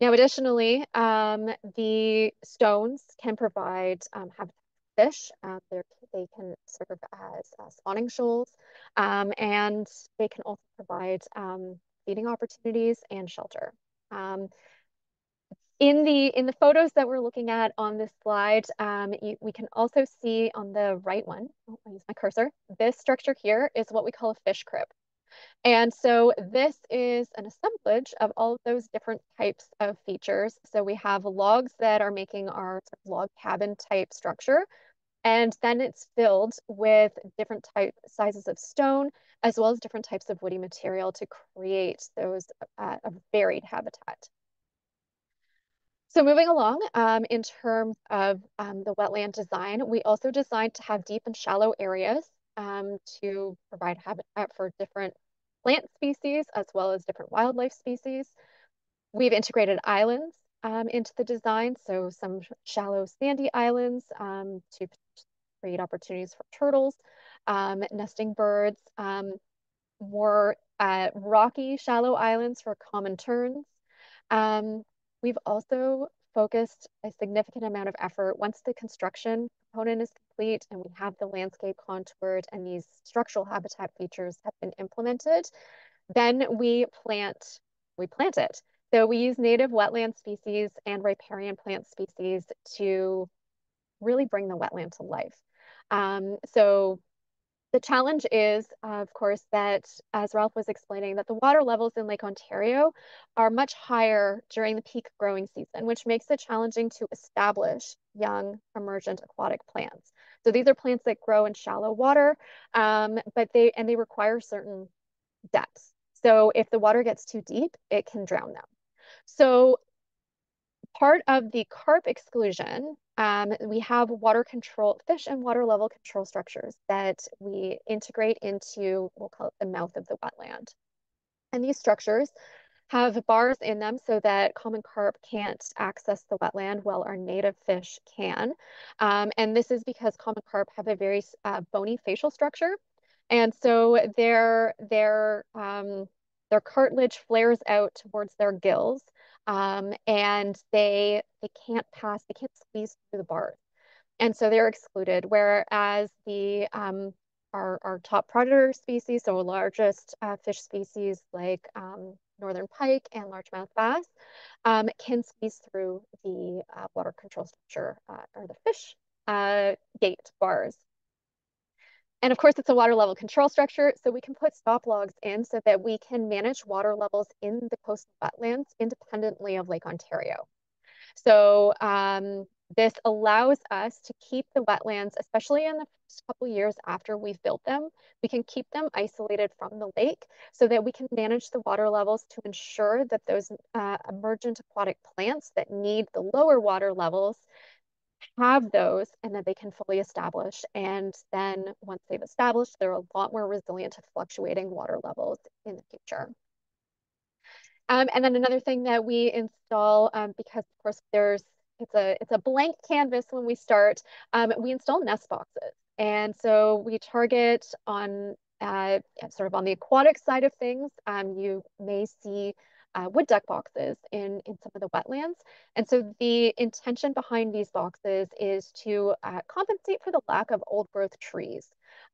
Now, additionally, um, the stones can provide um, habitat for fish. Uh, they can serve as uh, spawning shoals, um, and they can also provide feeding opportunities and shelter. In the in the photos that we're looking at on this slide, um, you, we can also see on the right one, oh, I use my cursor, this structure here is what we call a fish crib. And so this is an assemblage of all of those different types of features. So we have logs that are making our log cabin type structure. And then it's filled with different type sizes of stone, as well as different types of woody material to create those uh, a varied habitat. So moving along, um, in terms of um, the wetland design, we also designed to have deep and shallow areas um, to provide habitat for different plant species as well as different wildlife species. We've integrated islands um, into the design, so some shallow sandy islands um, to create opportunities for turtles, um, nesting birds, more uh, rocky shallow islands for common terns. Um, We've also focused a significant amount of effort once the construction component is complete and we have the landscape contoured and these structural habitat features have been implemented, then we plant, we plant it. So we use native wetland species and riparian plant species to really bring the wetland to life. Um, so The challenge is, uh, of course, that as Ralph was explaining, that the water levels in Lake Ontario are much higher during the peak growing season, which makes it challenging to establish young emergent aquatic plants. So these are plants that grow in shallow water, um, but they and they require certain depths. So if the water gets too deep, it can drown them. So part of the carp exclusion, um, we have water control, fish and water level control structures that we integrate into, we'll call it the mouth of the wetland. And these structures have bars in them so that common carp can't access the wetland while our native fish can. Um, and this is because common carp have a very uh, bony facial structure. And so their, their, um, their cartilage flares out towards their gills um, and they they can't pass, they can't squeeze through the bars, and so they're excluded. Whereas the um, our, our top predator species, so our largest uh, fish species like um, northern pike and largemouth bass, um, can squeeze through the uh, water control structure uh, or the fish uh, gate bars. And of course, it's a water level control structure, so we can put stop logs in so that we can manage water levels in the coastal wetlands independently of Lake Ontario. So um, this allows us to keep the wetlands, especially in the first couple years after we've built them, we can keep them isolated from the lake so that we can manage the water levels to ensure that those uh, emergent aquatic plants that need the lower water levels have those and that they can fully establish. And then once they've established, they're a lot more resilient to fluctuating water levels in the future. Um, and then another thing that we install, um, because of course there's it's a it's a blank canvas when we start, um, we install nest boxes. And so we target on uh, sort of on the aquatic side of things. Um, you may see uh, wood duck boxes in, in some of the wetlands. And so the intention behind these boxes is to uh, compensate for the lack of old growth trees.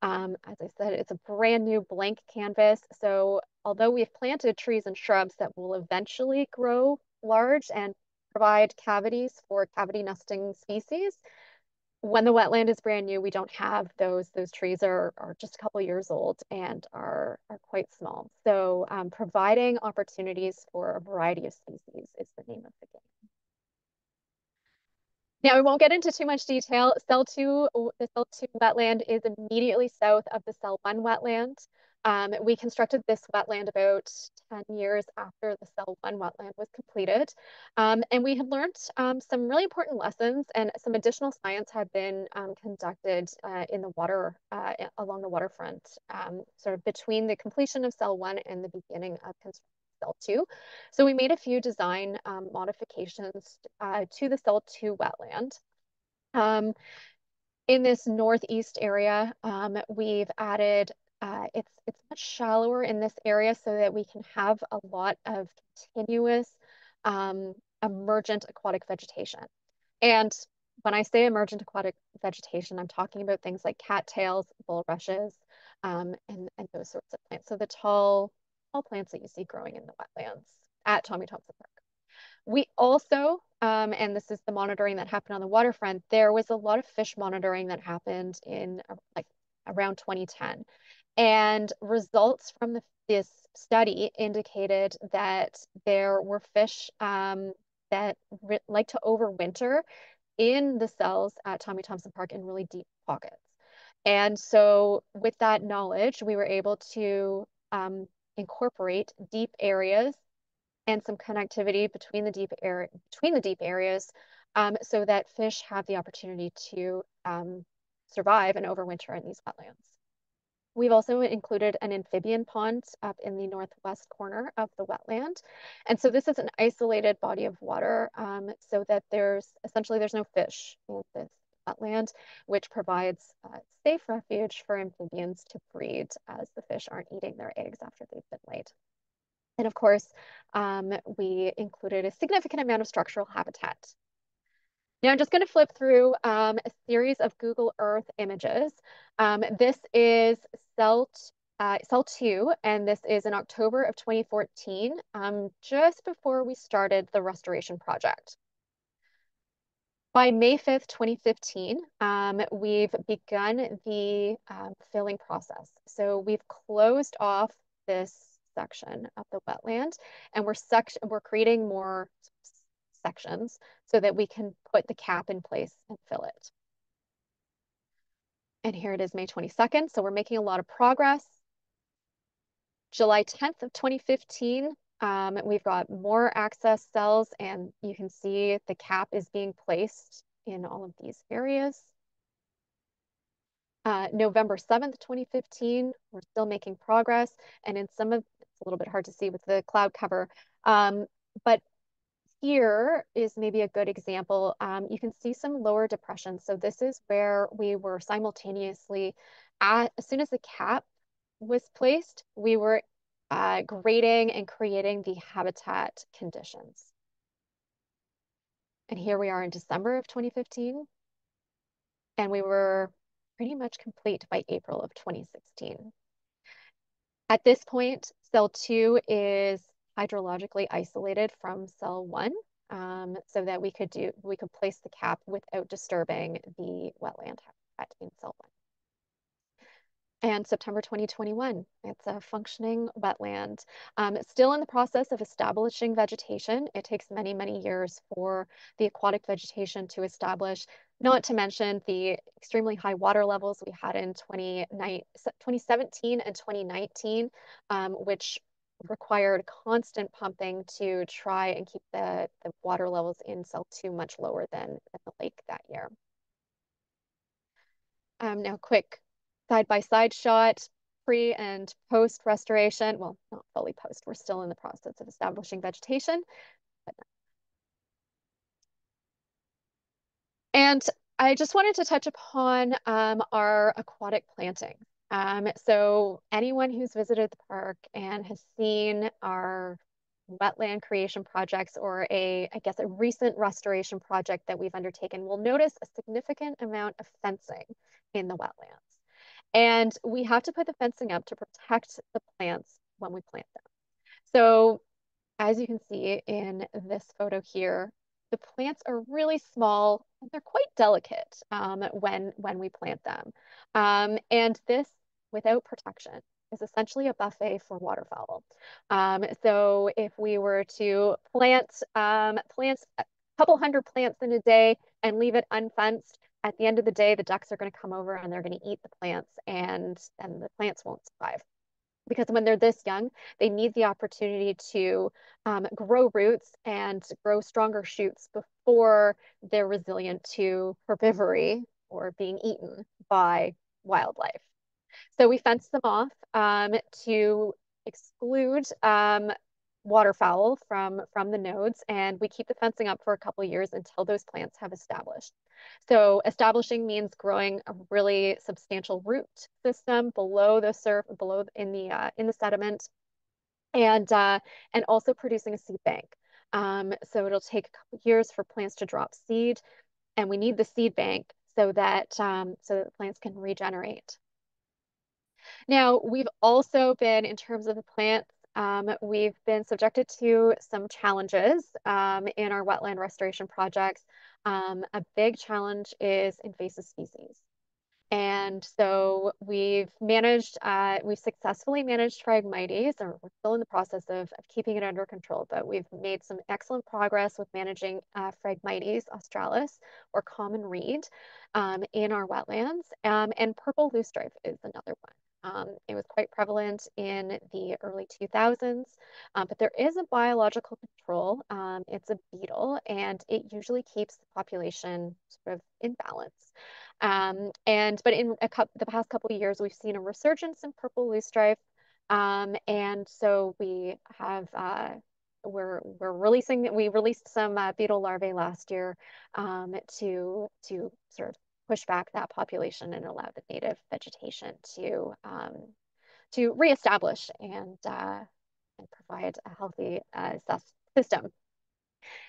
Um, as I said, it's a brand new blank canvas. So although we've planted trees and shrubs that will eventually grow large and provide cavities for cavity nesting species, when the wetland is brand new, we don't have those. Those trees are, are just a couple years old and are, are quite small. So um, providing opportunities for a variety of species is the name of the game. Now, we won't get into too much detail. Cell 2, the Cell 2 wetland is immediately south of the Cell 1 wetland. Um, we constructed this wetland about 10 years after the Cell 1 wetland was completed. Um, and we had learned um, some really important lessons and some additional science had been um, conducted uh, in the water, uh, along the waterfront, um, sort of between the completion of Cell 1 and the beginning of construction Cell 2. So we made a few design um, modifications uh, to the Cell 2 wetland. In this northeast area, um, we've added uh, it's it's much shallower in this area so that we can have a lot of continuous um, emergent aquatic vegetation. And when I say emergent aquatic vegetation, I'm talking about things like cattails, bulrushes, um, and, and those sorts of plants. So the tall, tall plants that you see growing in the wetlands at Tommy Thompson Park. We also, um, and this is the monitoring that happened on the waterfront, there was a lot of fish monitoring that happened in like around 2010. And results from the, this study indicated that there were fish um, that like to overwinter in the cells at Tommy Thompson Park in really deep pockets. And so with that knowledge, we were able to um, incorporate deep areas and some connectivity between the deep between the deep areas um, so that fish have the opportunity to um, survive and overwinter in these wetlands. We've also included an amphibian pond up in the northwest corner of the wetland. And so this is an isolated body of water um, so that there's essentially there's no fish in this wetland, which provides a safe refuge for amphibians to breed as the fish aren't eating their eggs after they've been laid. And of course, um, we included a significant amount of structural habitat now I'm just going to flip through um, a series of Google Earth images. Um, this is cell, uh, cell 2, and this is in October of 2014, um, just before we started the restoration project. By May 5th, 2015, um, we've begun the um, filling process. So we've closed off this section of the wetland and we're, we're creating more sections so that we can put the cap in place and fill it. And here it is May 22nd. So we're making a lot of progress. July 10th of 2015, um, we've got more access cells and you can see the cap is being placed in all of these areas. Uh, November 7th, 2015, we're still making progress. And in some of, it's a little bit hard to see with the cloud cover, um, but here is maybe a good example. Um, you can see some lower depression. So this is where we were simultaneously, at, as soon as the cap was placed, we were uh, grading and creating the habitat conditions. And here we are in December of 2015. And we were pretty much complete by April of 2016. At this point, cell two is hydrologically isolated from cell one um, so that we could do we could place the cap without disturbing the wetland habitat in cell one. And September 2021, it's a functioning wetland. Um, still in the process of establishing vegetation. It takes many, many years for the aquatic vegetation to establish, not to mention the extremely high water levels we had in 2017 and 2019, um, which required constant pumping to try and keep the, the water levels in cell two much lower than, than the lake that year. Um, now, quick side-by-side -side shot, pre and post restoration. Well, not fully post, we're still in the process of establishing vegetation. But... And I just wanted to touch upon um, our aquatic planting. Um, so anyone who's visited the park and has seen our wetland creation projects or a, I guess, a recent restoration project that we've undertaken will notice a significant amount of fencing in the wetlands. And we have to put the fencing up to protect the plants when we plant them. So as you can see in this photo here, the plants are really small and they're quite delicate um, when, when we plant them. Um, and this without protection is essentially a buffet for waterfowl. Um, so if we were to plant um, plants, a couple hundred plants in a day and leave it unfenced, at the end of the day, the ducks are going to come over and they're going to eat the plants and, and the plants won't survive. Because when they're this young, they need the opportunity to um, grow roots and grow stronger shoots before they're resilient to herbivory or being eaten by wildlife. So we fence them off um, to exclude um, waterfowl from, from the nodes, and we keep the fencing up for a couple years until those plants have established. So establishing means growing a really substantial root system below the surf, below in the uh, in the sediment, and uh, and also producing a seed bank. Um, so it'll take a couple years for plants to drop seed, and we need the seed bank so that um, so that plants can regenerate. Now, we've also been, in terms of the plants, um, we've been subjected to some challenges um, in our wetland restoration projects. Um, a big challenge is invasive species. And so we've managed, uh, we've successfully managed Phragmites, or we're still in the process of, of, keeping it under control, but we've made some excellent progress with managing uh, Phragmites australis, or common reed, um, in our wetlands. Um, and purple loosestrife is another one. Um, it was quite prevalent in the early 2000s, um, but there is a biological control. Um, it's a beetle, and it usually keeps the population sort of in balance. Um, and but in the past couple of years, we've seen a resurgence in purple loosestrife, um, and so we have. Uh, we're we're releasing we released some uh, beetle larvae last year um, to to sort of push back that population and allow the native vegetation to um, to reestablish and uh, and provide a healthy uh, system.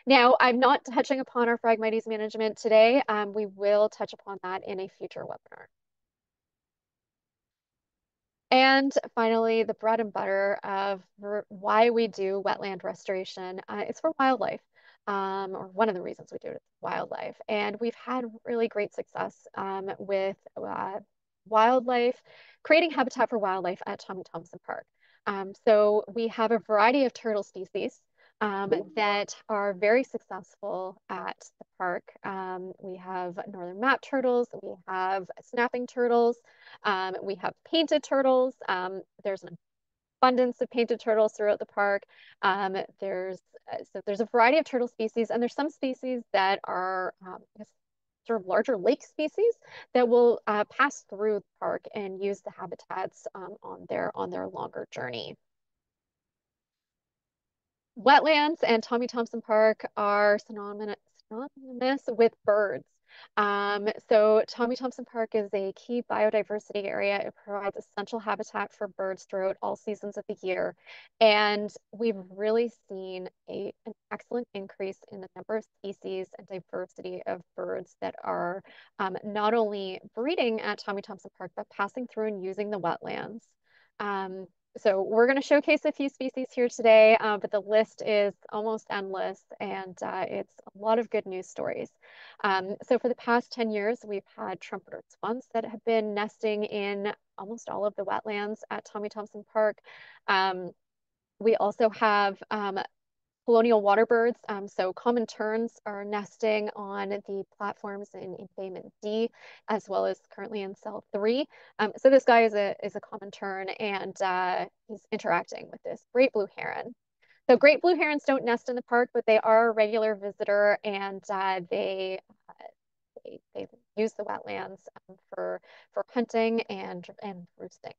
Now, I'm not touching upon our Phragmites management today. Um, we will touch upon that in a future webinar. And finally, the bread and butter of why we do wetland restoration uh, is for wildlife. Um, or one of the reasons we do it is wildlife. And we've had really great success um, with uh, wildlife, creating habitat for wildlife at Tommy Thompson Park. Um, so we have a variety of turtle species um, that are very successful at the park. Um, we have northern map turtles, we have snapping turtles, um, we have painted turtles. Um, there's an abundance of painted turtles throughout the park. Um, there's uh, so there's a variety of turtle species, and there's some species that are um, sort of larger lake species that will uh, pass through the park and use the habitats on their on their longer journey wetlands and Tommy Thompson Park are synonymous, synonymous with birds. Um, so Tommy Thompson Park is a key biodiversity area. It provides essential habitat for birds throughout all seasons of the year. And we've really seen a, an excellent increase in the number of species and diversity of birds that are um, not only breeding at Tommy Thompson Park, but passing through and using the wetlands. Um, so we're going to showcase a few species here today, uh, but the list is almost endless and uh, it's a lot of good news stories. Um, so for the past 10 years, we've had trumpeter swans that have been nesting in almost all of the wetlands at Tommy Thompson Park. Um, we also have um, colonial water birds. Um, so common terns are nesting on the platforms in embayment D, as well as currently in cell three. Um, so this guy is a, is a common tern and uh, he's interacting with this great blue heron. So great blue herons don't nest in the park, but they are a regular visitor and uh, they, uh, they, they use the wetlands um, for for hunting and and roosting.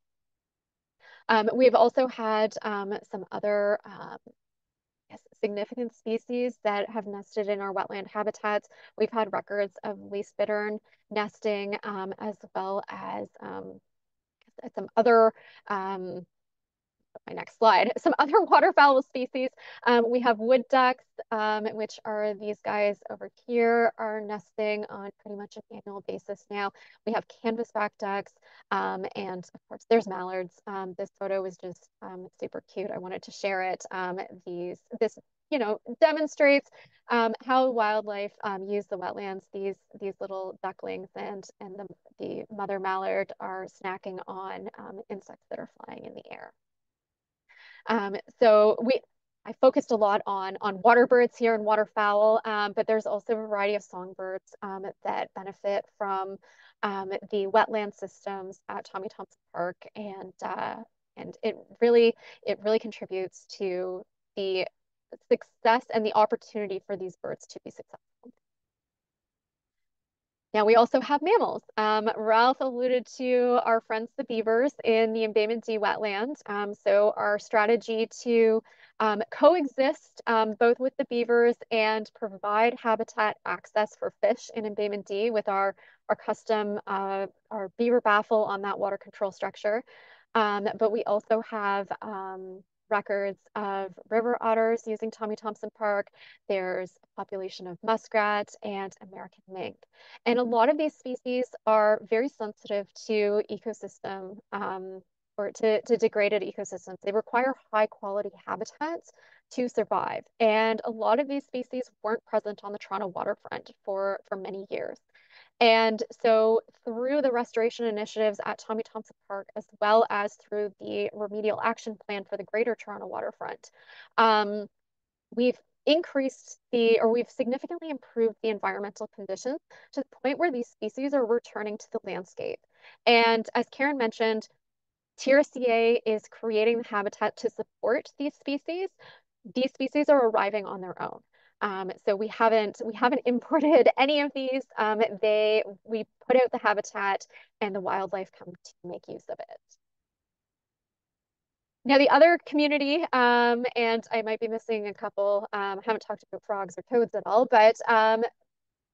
Um, we've also had um, some other um, significant species that have nested in our wetland habitats. We've had records of least bittern nesting um, as well as um, some other um, my next slide, *laughs* some other waterfowl species. Um, we have wood ducks, um, which are these guys over here are nesting on pretty much an annual basis now. We have canvasback ducks, um, and of course there's mallards. Um, this photo was just um, super cute. I wanted to share it. Um, these, this, you know, demonstrates how wildlife use the wetlands. These these little ducklings and and the the mother mallard are snacking on insects that are flying in the air. Um, so we, I focused a lot on on water birds here and waterfowl, um, but there's also a variety of songbirds um, that benefit from um, the wetland systems at Tommy Thompson Park, and uh, and it really it really contributes to the success and the opportunity for these birds to be successful. Now we also have mammals. Um, Ralph alluded to our friends the beavers in the embayment D wetland. Um, so our strategy to um, coexist um, both with the beavers and provide habitat access for fish in embayment D with our, our custom, uh, our beaver baffle on that water control structure. Um, but we also have um, records of river otters using Tommy Thompson Park. There's a population of muskrat and American mink. And a lot of these species are very sensitive to ecosystem um, or to, to degraded ecosystems. They require high quality habitats to survive. And a lot of these species weren't present on the Toronto waterfront for, for many years. And so through the restoration initiatives at Tommy Thompson Park, as well as through the remedial action plan for the Greater Toronto waterfront, um, we've increased the, or we've significantly improved the environmental conditions to the point where these species are returning to the landscape. And as Karen mentioned, TRCA is creating the habitat to support these species. These species are arriving on their own. Um, so we haven't we haven't *laughs* imported any of these. Um, they we put out the habitat and the wildlife come to make use of it. Now the other community, um, and I might be missing a couple, um, haven't talked about frogs or toads at all, but um,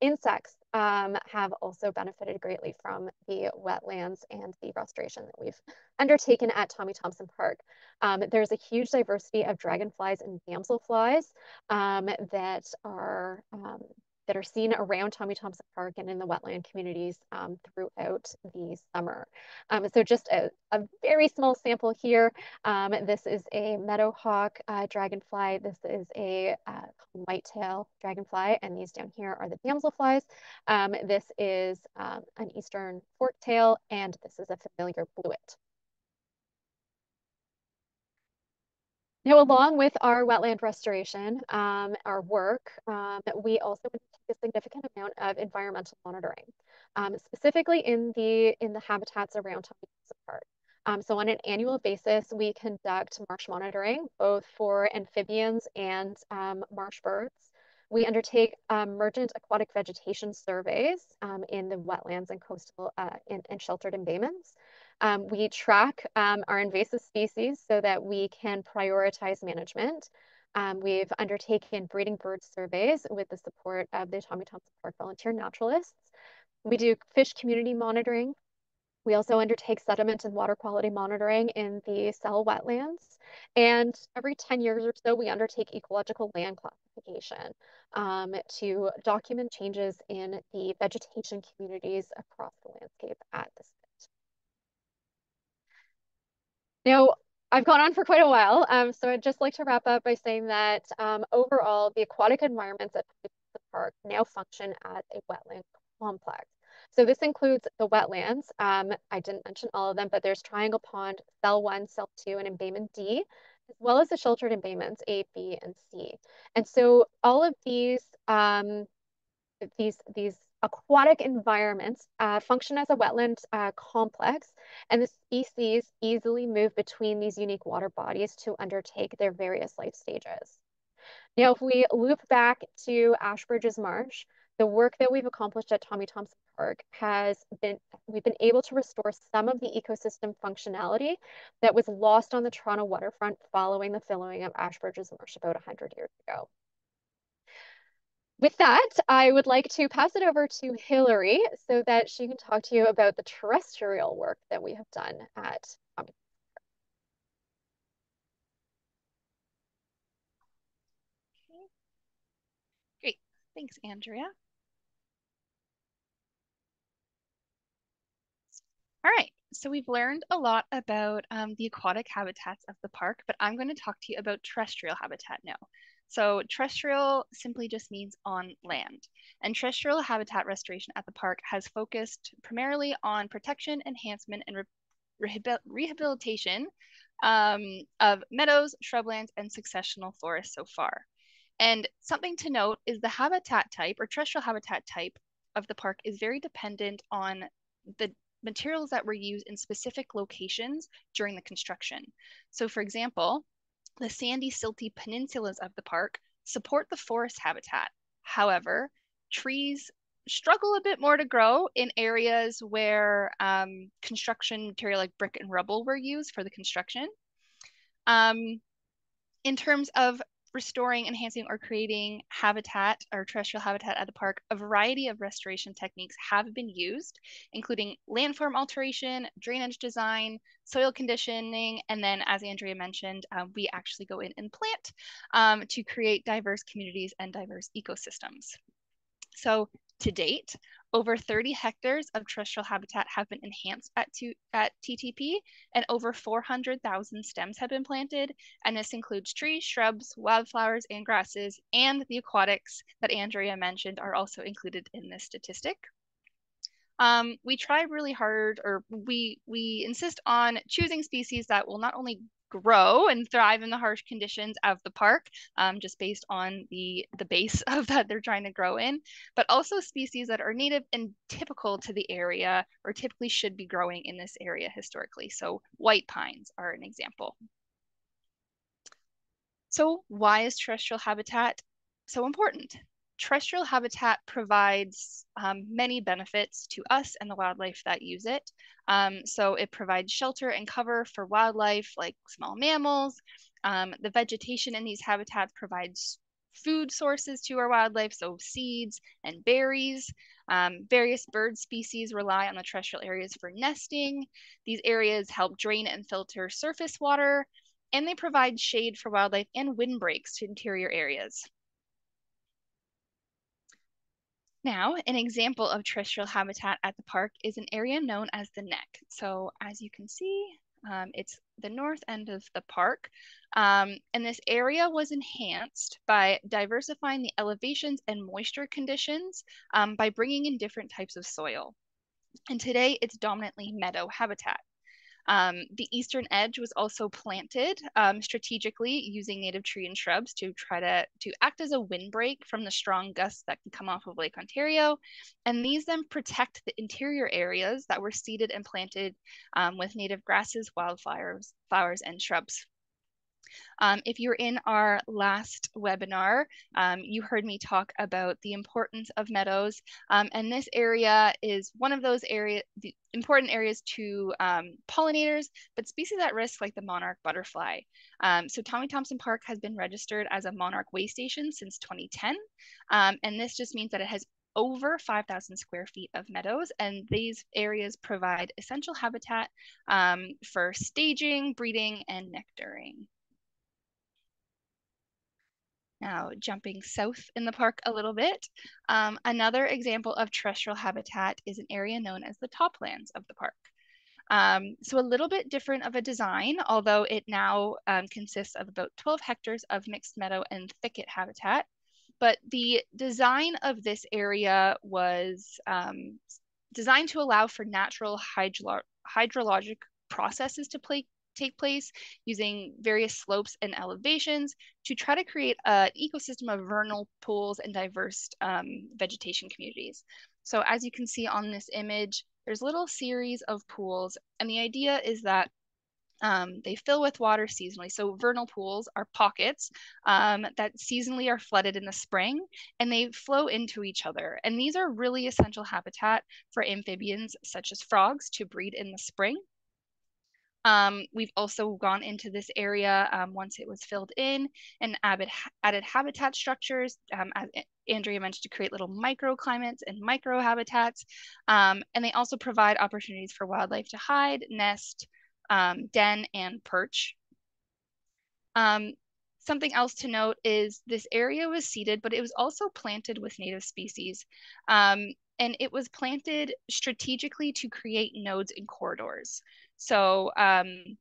insects um, have also benefited greatly from the wetlands and the restoration that we've undertaken at Tommy Thompson Park. Um, there's a huge diversity of dragonflies and damselflies um, that are um, that are seen around Tommy Thompson Park and in the wetland communities um, throughout the summer. Um, so just a, a, very small sample here. Um, this is a meadowhawk uh, dragonfly. This is a uh, whitetail dragonfly, and these down here are the damselflies. Um, this is um, an eastern forktail, and this is a familiar bluet. Now, along with our wetland restoration, um, our work, um, we also take a significant amount of environmental monitoring, um, specifically in the in the habitats around Tommy Park. Um, so on an annual basis, we conduct marsh monitoring, both for amphibians and um, marsh birds. We undertake emergent aquatic vegetation surveys um, in the wetlands and coastal uh, and, and sheltered embayments. Um, we track um, our invasive species so that we can prioritize management. Um, we've undertaken breeding bird surveys with the support of the Tommy Thompson Park Volunteer Naturalists. We do fish community monitoring. We also undertake sediment and water quality monitoring in the cell wetlands. And every 10 years or so, we undertake ecological land classification um, to document changes in the vegetation communities across the landscape at this Now, I've gone on for quite a while, um, so I'd just like to wrap up by saying that um, overall, the aquatic environments at the park now function as a wetland complex. So this includes the wetlands. Um, I didn't mention all of them, but there's Triangle Pond, Cell 1, Cell 2, and Embayment D, as well as the sheltered embayments A, B, and C. And so all of these, um, these, these aquatic environments uh, function as a wetland uh, complex, and the species easily move between these unique water bodies to undertake their various life stages. Now, if we loop back to Ashbridges Marsh, the work that we've accomplished at Tommy Thompson Park has been, we've been able to restore some of the ecosystem functionality that was lost on the Toronto waterfront following the filling of Ashbridges Marsh about 100 years ago. With that, I would like to pass it over to Hillary so that she can talk to you about the terrestrial work that we have done at. Great, thanks, Andrea. All right, so we've learned a lot about um, the aquatic habitats of the park, but I'm going to talk to you about terrestrial habitat now. So terrestrial simply just means on land. And terrestrial habitat restoration at the park has focused primarily on protection, enhancement, and re rehabilitation um, of meadows, shrublands, and successional forests so far. And something to note is the habitat type or terrestrial habitat type of the park is very dependent on the materials that were used in specific locations during the construction. So for example, the sandy, silty peninsulas of the park support the forest habitat. However, trees struggle a bit more to grow in areas where um, construction material like brick and rubble were used for the construction. Um, in terms of restoring, enhancing, or creating habitat or terrestrial habitat at the park, a variety of restoration techniques have been used, including landform alteration, drainage design, soil conditioning, and then, as Andrea mentioned, uh, we actually go in and plant um, to create diverse communities and diverse ecosystems. So to date, over 30 hectares of terrestrial habitat have been enhanced at, at TTP, and over 400,000 stems have been planted. And this includes trees, shrubs, wildflowers, and grasses, and the aquatics that Andrea mentioned are also included in this statistic. Um, we try really hard, or we we insist on choosing species that will not only grow and thrive in the harsh conditions of the park, um, just based on the the base *laughs* of that they're trying to grow in, but also species that are native and typical to the area or typically should be growing in this area historically. So white pines are an example. So why is terrestrial habitat so important? Terrestrial habitat provides um, many benefits to us and the wildlife that use it. Um, so it provides shelter and cover for wildlife like small mammals. Um, the vegetation in these habitats provides food sources to our wildlife, so seeds and berries. Um, various bird species rely on the terrestrial areas for nesting. These areas help drain and filter surface water, and they provide shade for wildlife and windbreaks to interior areas. Now, an example of terrestrial habitat at the park is an area known as the Neck. So as you can see, um, it's the north end of the park. Um, and this area was enhanced by diversifying the elevations and moisture conditions um, by bringing in different types of soil. And today it's dominantly meadow habitat. Um, the eastern edge was also planted um, strategically using native tree and shrubs to try to, to act as a windbreak from the strong gusts that can come off of Lake Ontario. And these then protect the interior areas that were seeded and planted um, with native grasses, wildflowers, flowers, and shrubs. Um, if you're in our last webinar, um, you heard me talk about the importance of meadows. Um, and this area is one of those area, the important areas to um, pollinators, but species at risk like the monarch butterfly. Um, so Tommy Thompson Park has been registered as a monarch way station since 2010. Um, and this just means that it has over 5,000 square feet of meadows, and these areas provide essential habitat um, for staging, breeding, and nectaring. Now, jumping south in the park a little bit, um, another example of terrestrial habitat is an area known as the toplands of the park. Um, so a little bit different of a design, although it now um, consists of about 12 hectares of mixed meadow and thicket habitat. But the design of this area was um, designed to allow for natural hydro hydrologic processes to play take place using various slopes and elevations to try to create an ecosystem of vernal pools and diverse um, vegetation communities. So as you can see on this image, there's a little series of pools, and the idea is that um, they fill with water seasonally. So vernal pools are pockets um, that seasonally are flooded in the spring and they flow into each other. And these are really essential habitat for amphibians such as frogs to breed in the spring. Um, we've also gone into this area um, once it was filled in and added, added habitat structures, um, as Andrea mentioned, to create little microclimates and microhabitats. Um, and they also provide opportunities for wildlife to hide, nest, um, den, and perch. Um, something else to note is this area was seeded, but it was also planted with native species. Um, and it was planted strategically to create nodes and corridors. So um,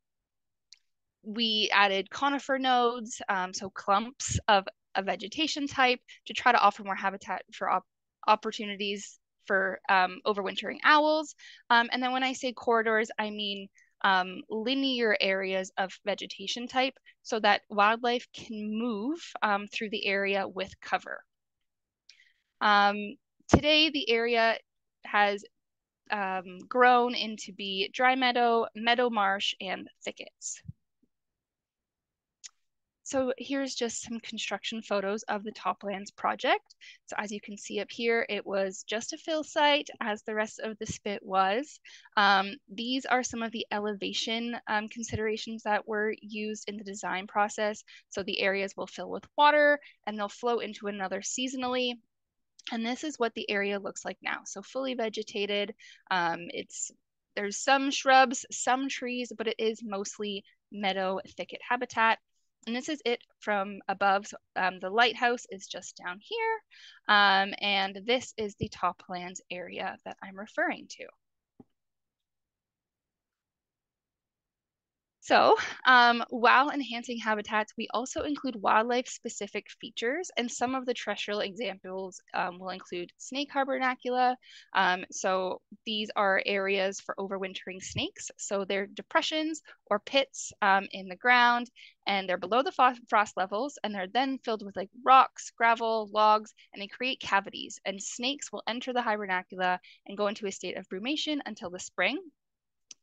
we added conifer nodes, um, so clumps of a vegetation type to try to offer more habitat for op opportunities for um, overwintering owls. Um, and then when I say corridors, I mean um, linear areas of vegetation type so that wildlife can move um, through the area with cover. Um, today, the area has um, grown into be dry meadow, meadow marsh, and thickets. So here's just some construction photos of the Toplands project. So as you can see up here, it was just a fill site as the rest of the spit was. Um, these are some of the elevation um, considerations that were used in the design process. So the areas will fill with water and they'll flow into another seasonally and this is what the area looks like now. So fully vegetated. Um, it's there's some shrubs, some trees, but it is mostly meadow thicket habitat. And this is it from above. So, um, the lighthouse is just down here. Um, and this is the toplands area that I'm referring to. So um, while enhancing habitats, we also include wildlife specific features and some of the terrestrial examples um, will include snake hibernacula. Um, so these are areas for overwintering snakes. So they're depressions or pits um, in the ground and they're below the frost levels and they're then filled with like rocks, gravel, logs, and they create cavities and snakes will enter the hibernacula and go into a state of brumation until the spring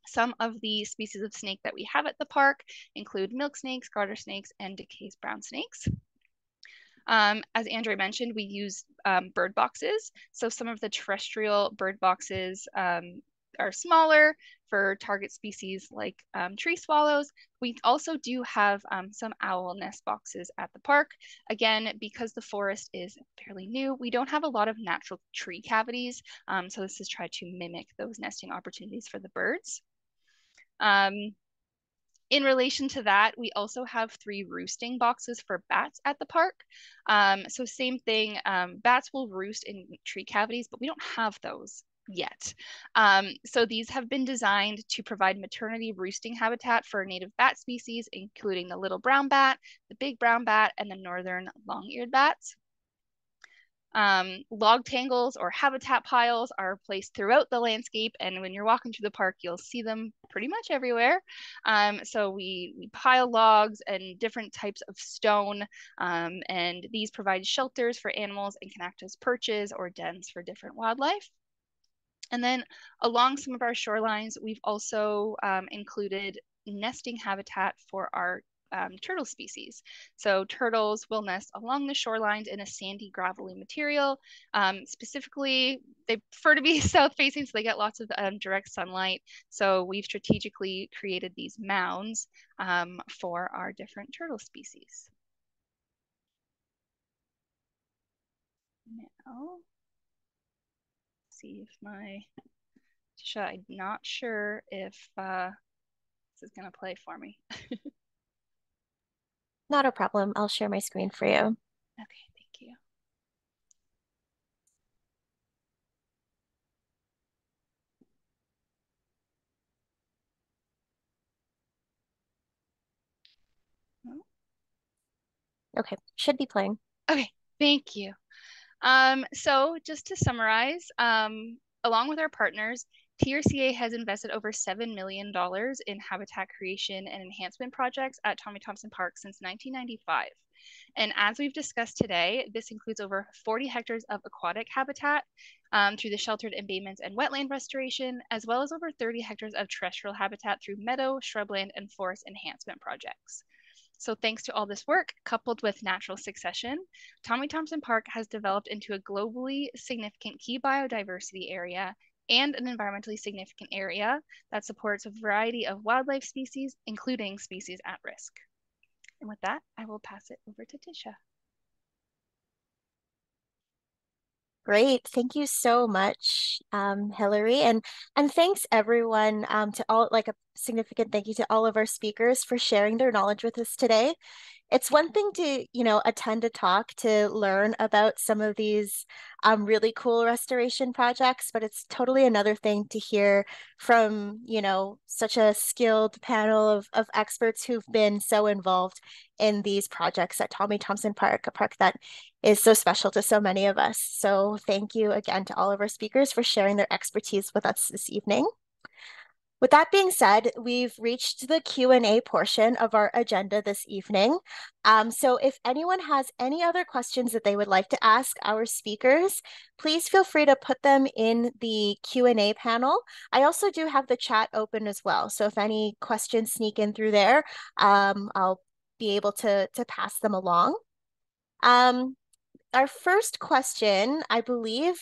some of the species of snake that we have at the park include milk snakes, garter snakes, and DeKay's brown snakes. Um, as Andrea mentioned, we use um, bird boxes. So some of the terrestrial bird boxes um, are smaller for target species like um, tree swallows. We also do have um, some owl nest boxes at the park. Again, because the forest is fairly new, we don't have a lot of natural tree cavities. Um, so this is try to mimic those nesting opportunities for the birds. Um, in relation to that, we also have three roosting boxes for bats at the park. Um, so same thing, um, bats will roost in tree cavities, but we don't have those yet. Um, so these have been designed to provide maternity roosting habitat for native bat species, including the little brown bat, the big brown bat, and the northern long-eared bats. Um, log tangles or habitat piles are placed throughout the landscape, and when you're walking through the park, you'll see them pretty much everywhere. Um, so we, we pile logs and different types of stone, um, and these provide shelters for animals and can act as perches or dens for different wildlife. And then along some of our shorelines, we've also um, included nesting habitat for our um, turtle species. So turtles will nest along the shorelines in a sandy, gravelly material. Um, specifically, they prefer to be *laughs* south facing, so they get lots of um, direct sunlight. So we've strategically created these mounds um, for our different turtle species. Now, see if my, Tisha, I'm not sure if uh, this is gonna play for me. *laughs* Not a problem. I'll share my screen for you. Okay, thank you. Okay, should be playing. Okay, thank you. Um, so just to summarize, um, along with our partners, TRCA has invested over $7 million in habitat creation and enhancement projects at Tommy Thompson Park since 1995. And as we've discussed today, this includes over 40 hectares of aquatic habitat um, through the sheltered embayments and wetland restoration, as well as over 30 hectares of terrestrial habitat through meadow, shrubland, and forest enhancement projects. So thanks to all this work, coupled with natural succession, Tommy Thompson Park has developed into a globally significant key biodiversity area and an environmentally significant area that supports a variety of wildlife species, including species at risk. And with that, I will pass it over to Tisha. Great. Thank you so much, um, Hillary. And and thanks everyone um, to all like a significant thank you to all of our speakers for sharing their knowledge with us today it's one thing to you know attend a talk to learn about some of these um, really cool restoration projects but it's totally another thing to hear from you know such a skilled panel of, of experts who've been so involved in these projects at tommy thompson park a park that is so special to so many of us. So thank you again to all of our speakers for sharing their expertise with us this evening with that being said, we've reached the Q&A portion of our agenda this evening. Um, so if anyone has any other questions that they would like to ask our speakers, please feel free to put them in the Q&A panel. I also do have the chat open as well. So if any questions sneak in through there, um, I'll be able to, to pass them along. Um, our first question, I believe,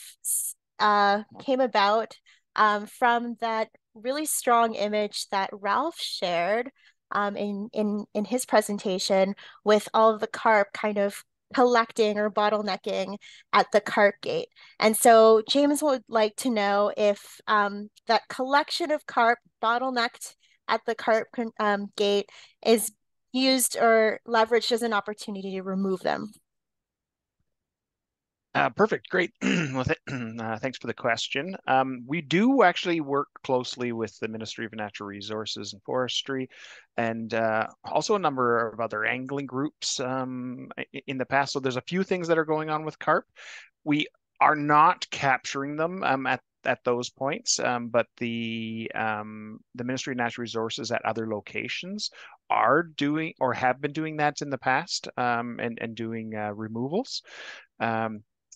uh, came about um, from that really strong image that Ralph shared um, in, in, in his presentation with all the carp kind of collecting or bottlenecking at the carp gate. And so James would like to know if um, that collection of carp bottlenecked at the carp um, gate is used or leveraged as an opportunity to remove them uh, perfect, great. *clears throat* *clears throat* uh, thanks for the question. Um, we do actually work closely with the Ministry of Natural Resources and Forestry, and uh, also a number of other angling groups um, in the past. So there's a few things that are going on with carp. We are not capturing them um, at at those points, um, but the um, the Ministry of Natural Resources at other locations are doing or have been doing that in the past um, and and doing uh, removals.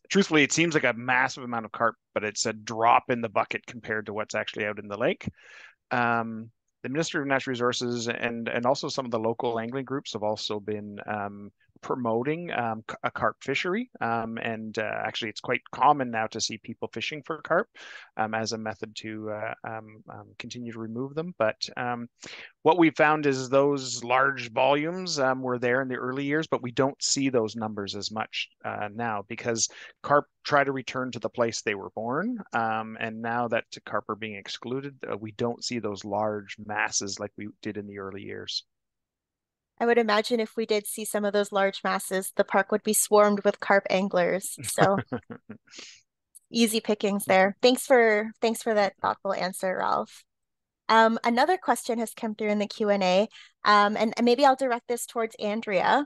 Truthfully, it seems like a massive amount of carp, but it's a drop in the bucket compared to what's actually out in the lake. Um, the Ministry of Natural Resources and and also some of the local angling groups have also been um, promoting um, a carp fishery, um, and uh, actually, it's quite common now to see people fishing for carp um, as a method to uh, um, um, continue to remove them. But um, what we found is those large volumes were there in the early years, but we don't see those numbers as much uh, now because carp try to return to the place they were born, and now that carp are being excluded, uh, we don't see those large masses like we did in the early years. I would imagine if we did see some of those large masses, the park would be swarmed with carp anglers. So easy pickings *laughs* there. Thanks for thanks for that thoughtful answer, Ralph. Um, another question has come through in the Q&A, um, and, and maybe I'll direct this towards Andrea.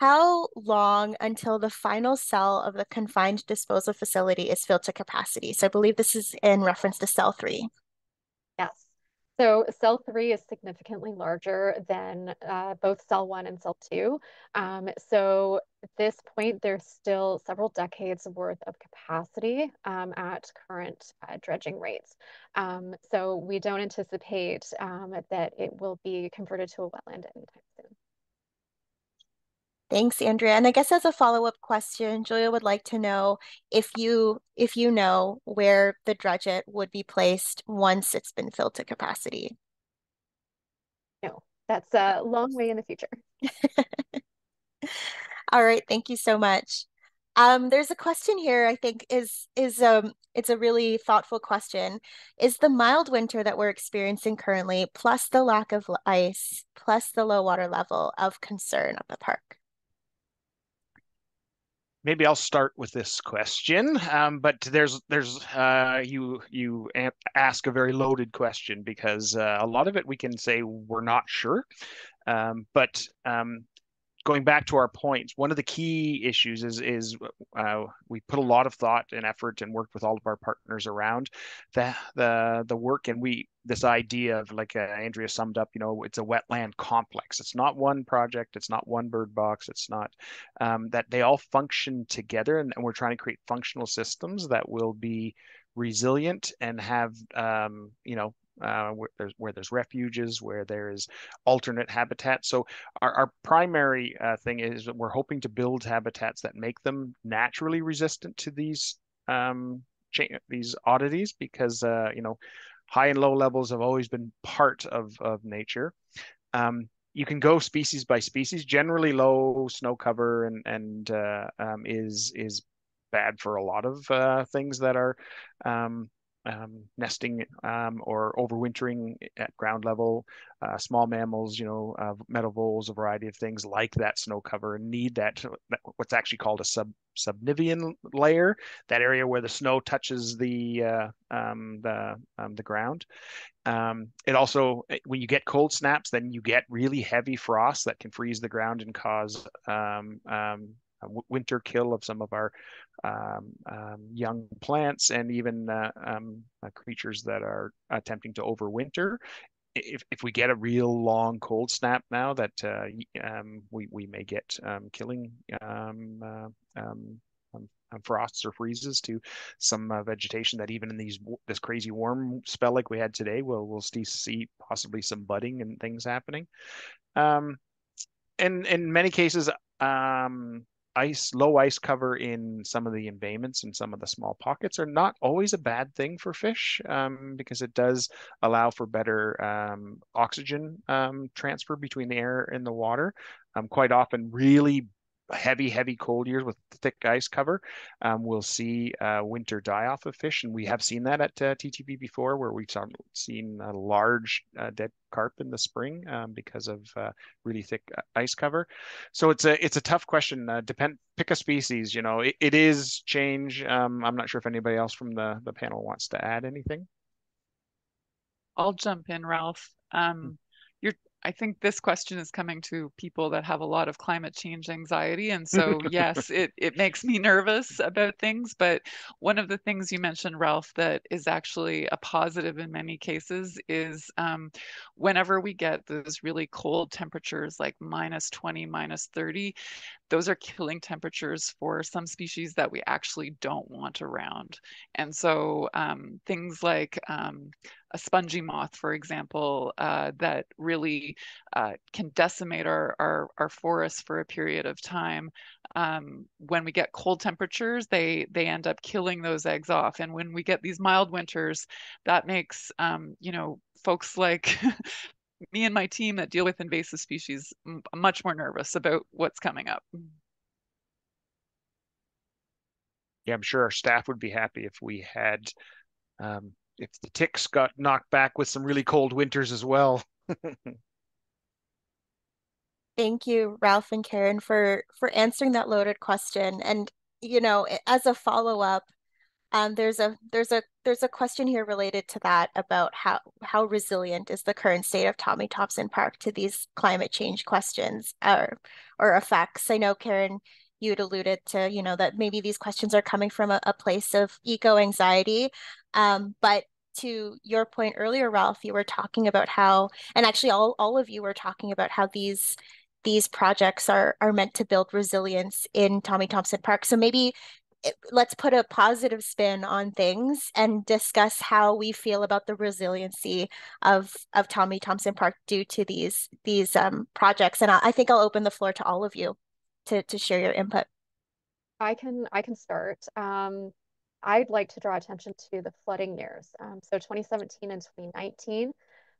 How long until the final cell of the confined disposal facility is filled to capacity? So I believe this is in reference to cell three. So cell three is significantly larger than uh, both cell one and cell two. Um, so at this point, there's still several decades worth of capacity um, at current uh, dredging rates. Um, so we don't anticipate um, that it will be converted to a wetland anytime soon. Thanks, Andrea. And I guess as a follow-up question, Julia would like to know if you if you know where the dredgeate would be placed once it's been filled to capacity. No, that's a long way in the future. *laughs* All right, thank you so much. Um, there's a question here I think is is um it's a really thoughtful question. Is the mild winter that we're experiencing currently, plus the lack of ice, plus the low water level of concern at the park? Maybe I'll start with this question. Um, but there's there's uh, you you ask a very loaded question because uh, a lot of it we can say we're not sure. Um, but um, going back to our points, one of the key issues is is uh, we put a lot of thought and effort and worked with all of our partners around the the the work, and we this idea of like uh, Andrea summed up, you know, it's a wetland complex. It's not one project. It's not one bird box. It's not um, that they all function together, and, and we're trying to create functional systems that will be resilient and have um, you know uh, where there's where there's refuges, where there is alternate habitat. So our, our primary uh, thing is we're hoping to build habitats that make them naturally resistant to these um, these oddities, because uh, you know high and low levels have always been part of of nature. Um, you can go species by species. Generally, low snow cover and and uh, um, is is bad for a lot of uh, things that are um, um, nesting um, or overwintering at ground level. Uh, small mammals, you know, uh, meadow voles, a variety of things like that snow cover and need that, that what's actually called a sub subnivean layer, that area where the snow touches the uh, um, the um, the ground. Um, it also, eh, when you get cold snaps, then you get really heavy frost that can freeze the ground and cause um, winter kill of some of our um, um, young plants and even uh, um, uh, creatures that are attempting to overwinter. If, if we get a real long cold snap now, that uh, um, we we may get um, killing um, uh, frosts or freezes to some uh, vegetation that even in these this crazy warm spell like we had today, we'll we'll still see possibly some budding and things happening. Um, and in many cases, um, ice, low ice cover in some of the embayments and some of the small pockets are not always a bad thing for fish um, because it does allow for better um, oxygen um, transfer between the air and the water. Um, quite often, really heavy, heavy cold years with thick ice cover, um, we'll see uh, winter die off of fish. And we have seen that at uh, TTP before, where we've seen a large uh, dead carp in the spring um, because of uh, really thick uh, ice cover. So it's a it's a tough question. Uh, depend pick a species. You know, it, it is change. Um, I'm not sure if anybody else from the the panel wants to add anything. I'll jump in, Ralph. Um, I think this question is coming to people that have a lot of climate change anxiety. And so, *laughs* yes, it, it makes me nervous about things. But one of the things you mentioned, Ralph, that is actually a positive in many cases is um, whenever we get those really cold temperatures like minus 20, minus 30, those are killing temperatures for some species that we actually don't want around. And so um, things like um, a spongy moth, for example, uh, that really uh, can decimate our, our, our forests for a period of time. Um, when we get cold temperatures, they, they end up killing those eggs off. And when we get these mild winters, that makes, um, you know, folks like *laughs* me and my team that deal with invasive species much more nervous about what's coming up. Yeah, I'm sure our staff would be happy if we had, um, if the ticks got knocked back with some really cold winters as well. *laughs* Thank you, Ralph and Karen, for for answering that loaded question. And you know, as a follow up, um, there's a there's a there's a question here related to that about how how resilient is the current state of Tommy Thompson Park to these climate change questions or or effects. I know Karen, you'd alluded to you know that maybe these questions are coming from a, a place of eco anxiety, um, but to your point earlier, Ralph, you were talking about how, and actually all all of you were talking about how these these projects are are meant to build resilience in Tommy Thompson Park. So maybe let's put a positive spin on things and discuss how we feel about the resiliency of of Tommy Thompson Park due to these these um, projects. And I, I think I'll open the floor to all of you to to share your input. I can I can start. Um, I'd like to draw attention to the flooding years. Um, so 2017 and 2019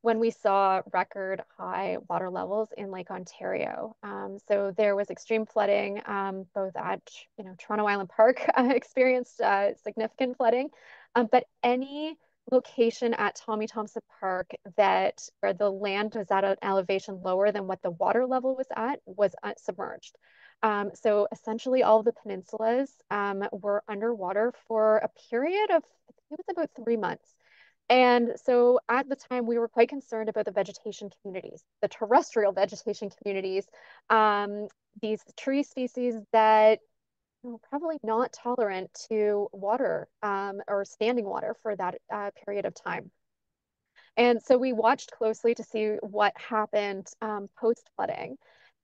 when we saw record high water levels in Lake Ontario. Um, so there was extreme flooding, um, both at you know Toronto Island Park *laughs* uh, experienced uh, significant flooding, um, but any location at Tommy Thompson Park that where the land was at an elevation lower than what the water level was at was submerged. Um, so essentially all the peninsulas um, were underwater for a period of, it was about three months. And so at the time, we were quite concerned about the vegetation communities, the terrestrial vegetation communities, um, these tree species that know, probably not tolerant to water um, or standing water for that uh, period of time. And so we watched closely to see what happened um, post flooding.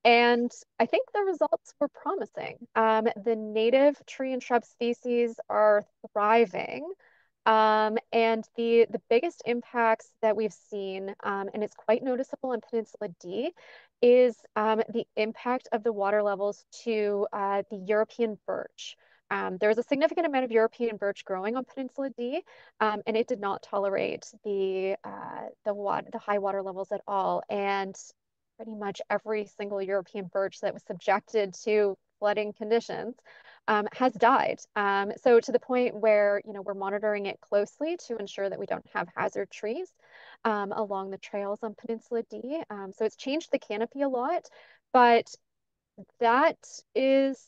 And I think the results were promising. Um, the native tree and shrub species are thriving. Um, and the, the biggest impacts that we've seen, um, and it's quite noticeable in Peninsula D, is um, the impact of the water levels to uh, the European birch. Um, there was a significant amount of European birch growing on Peninsula D, um, and it did not tolerate the uh, the water, the high water levels at all. And pretty much every single European birch that was subjected to flooding conditions um, has died. Um, so to the point where you know we're monitoring it closely to ensure that we don't have hazard trees um, along the trails on Peninsula D. Um, so it's changed the canopy a lot, but that is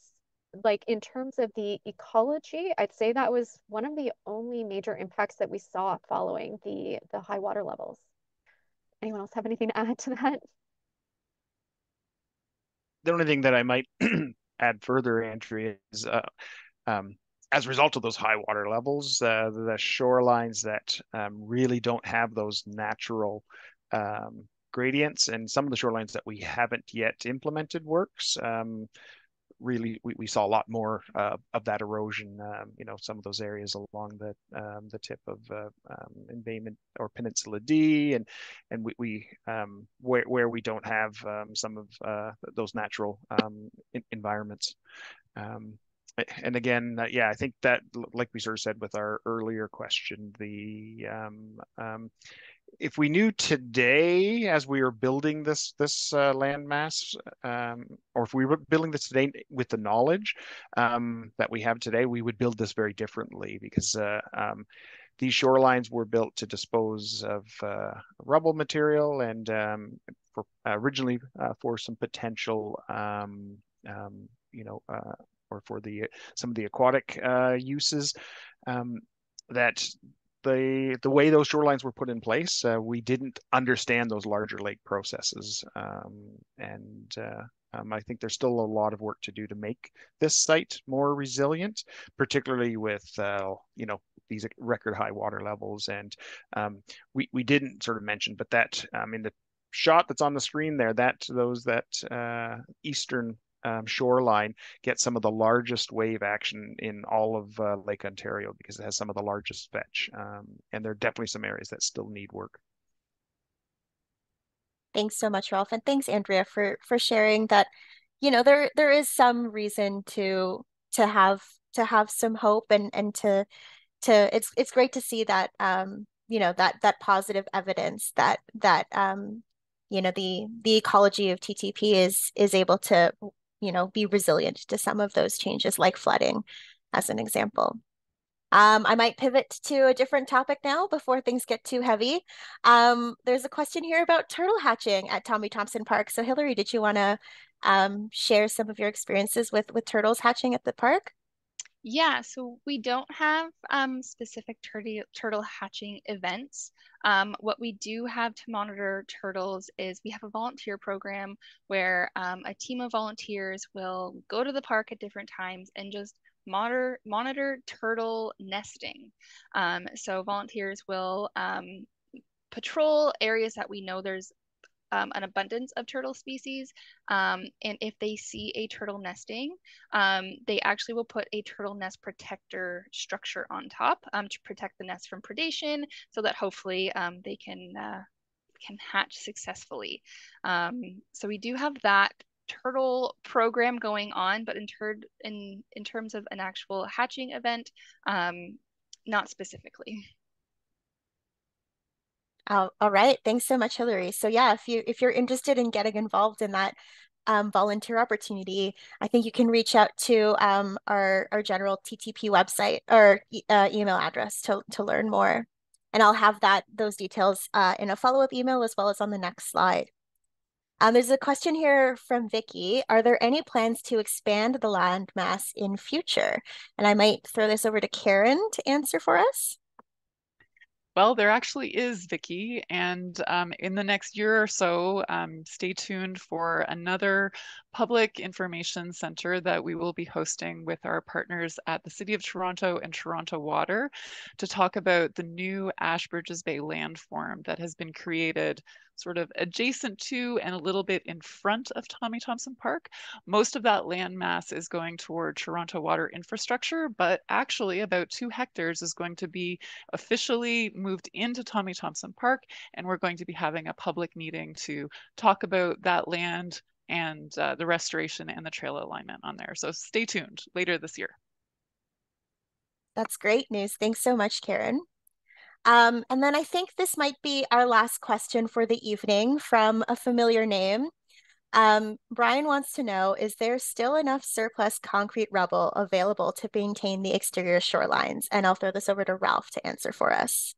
like in terms of the ecology, I'd say that was one of the only major impacts that we saw following the the high water levels. Anyone else have anything to add to that? The only thing that I might *clears throat* add further, is uh, um, as a result of those high water levels, uh, the shorelines that um, really don't have those natural um, gradients and some of the shorelines that we haven't yet implemented works um, really we, we saw a lot more uh, of that erosion um, you know some of those areas along the um, the tip of uh, um, embayment or peninsula d and and we, we um, where, where we don't have um, some of uh, those natural um, in- environments. And again, uh, yeah, I think that, like we sort of said with our earlier question, the um, um, if we knew today as we were building this this uh, landmass, um, or if we were building this today with the knowledge um, that we have today, we would build this very differently because uh, um, these shorelines were built to dispose of uh, rubble material and um, for, originally uh, for some potential, um, um, you know, uh, or for the some of the aquatic uh, uses that the the way those shorelines were put in place, uh, we didn't understand those larger lake processes, um, and uh, um, I think there's still a lot of work to do to make this site more resilient, particularly with uh, you know these record high water levels. And um, we we didn't sort of mention, but that in the shot that's on the screen there, that those that uh, eastern um, shoreline get some of the largest wave action in all of uh, Lake Ontario because it has some of the largest fetch. Um, and there are definitely some areas that still need work. Thanks so much, Ralph, and thanks, Andrea, for for sharing that. You know, there there is some reason to to have to have some hope and and to to it's it's great to see that um you know that that positive evidence that that um you know the the ecology of TTP is is able to you know be resilient to some of those changes like flooding as an example. Um, I might pivot to a different topic now before things get too heavy. Um, there's a question here about turtle hatching at Tommy Thompson Park. So Hillary, did you want to um, share some of your experiences with with turtles hatching at the park? Yeah, so we don't have um, specific turtle, turtle hatching events. Um, what we do have to monitor turtles is we have a volunteer program where um, a team of volunteers will go to the park at different times and just monitor, monitor turtle nesting. Um, so volunteers will um, patrol areas that we know there's um, an abundance of turtle species. Um, and if they see a turtle nesting, um, they actually will put a turtle nest protector structure on top um, to protect the nest from predation so that hopefully um, they can, uh, can hatch successfully. Um, so we do have that turtle program going on, but in, ter- in, in terms of an actual hatching event, not specifically. Uh, all right. Thanks so much, Hillary. So yeah, if you if you're interested in getting involved in that um, volunteer opportunity, I think you can reach out to um, our our general TTP website or uh, email address to to learn more. And I'll have that those details uh, in a follow up email as well as on the next slide. Um, there's a question here from Vicky. Are there any plans to expand the landmass in future? And I might throw this over to Karen to answer for us. Well, there actually is, Vicki, and um, in the next year or so, um, stay tuned for another public information center that we will be hosting with our partners at the City of Toronto and Toronto Water to talk about the new Ashbridges Bay landform that has been created sort of adjacent to and a little bit in front of Tommy Thompson Park. Most of that land mass is going toward Toronto water infrastructure, but actually about two hectares is going to be officially moved into Tommy Thompson Park. And we're going to be having a public meeting to talk about that land and uh, the restoration and the trail alignment on there. So stay tuned later this year. That's great news. Thanks so much, Karen. Um, and then I think this might be our last question for the evening from a familiar name. Um, Brian wants to know, is there still enough surplus concrete rubble available to maintain the exterior shorelines? And I'll throw this over to Ralph to answer for us.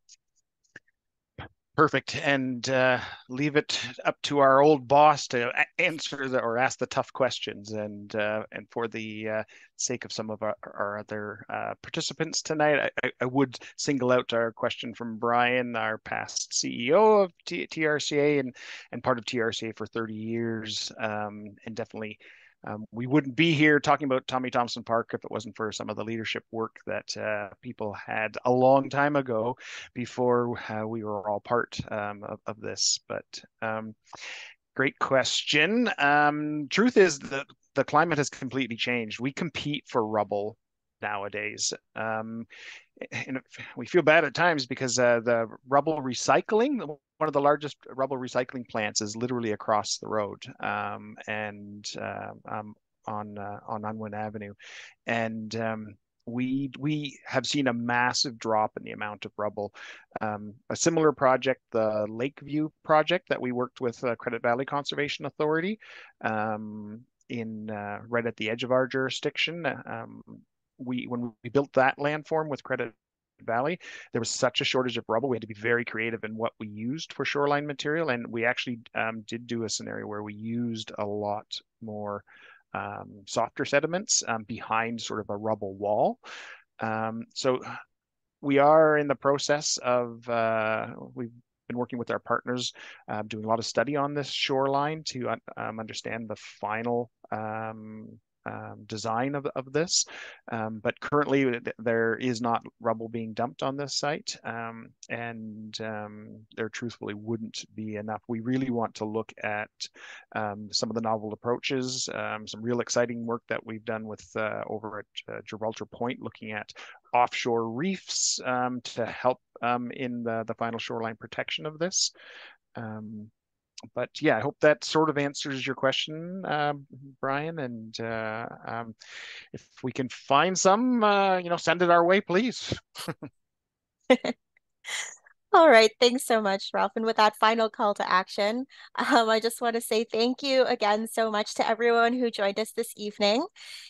Perfect. And uh, leave it up to our old boss to answer the, or ask the tough questions. And uh, and for the uh, sake of some of our, our other uh, participants tonight, I, I, would single out our question from Brian, our past CEO of T- TRCA and and part of TRCA for 30 years, um, and definitely um, we wouldn't be here talking about Tommy Thompson Park if it wasn't for some of the leadership work that uh, people had a long time ago before uh, we were all part um, of, of, this. But um, great question. Um, truth is that the climate has completely changed. We compete for rubble nowadays. Um, and we feel bad at times because uh, the rubble recycling, one of the largest rubble recycling plants, is literally across the road um, and uh, um, on uh, on Unwin Avenue, and um, we we have seen a massive drop in the amount of rubble. Um, a similar project, the Lakeview project that we worked with uh, Credit Valley Conservation Authority, um, in uh, right at the edge of our jurisdiction. Um, we when we built that landform with Credit Valley, there was such a shortage of rubble. We had to be very creative in what we used for shoreline material, and we actually um, did do a scenario where we used a lot more um, softer sediments um, behind sort of a rubble wall. Um, so we are in the process of uh, we've been working with our partners, uh, doing a lot of study on this shoreline to um, understand the final um, um, design of, of this. Um, but currently there is not rubble being dumped on this site um, and um, there truthfully wouldn't be enough. We really want to look at um, some of the novel approaches, um, some real exciting work that we've done with uh, over at uh, Gibraltar Point, looking at offshore reefs to help in the, the final shoreline protection of this. Um, but yeah, I hope that sort of answers your question, uh, Brian. And uh, um, if we can find some, uh, you know, send it our way, please. *laughs* All right, thanks so much, Ralph. And with that final call to action, um, I just want to say thank you again so much to everyone who joined us this evening.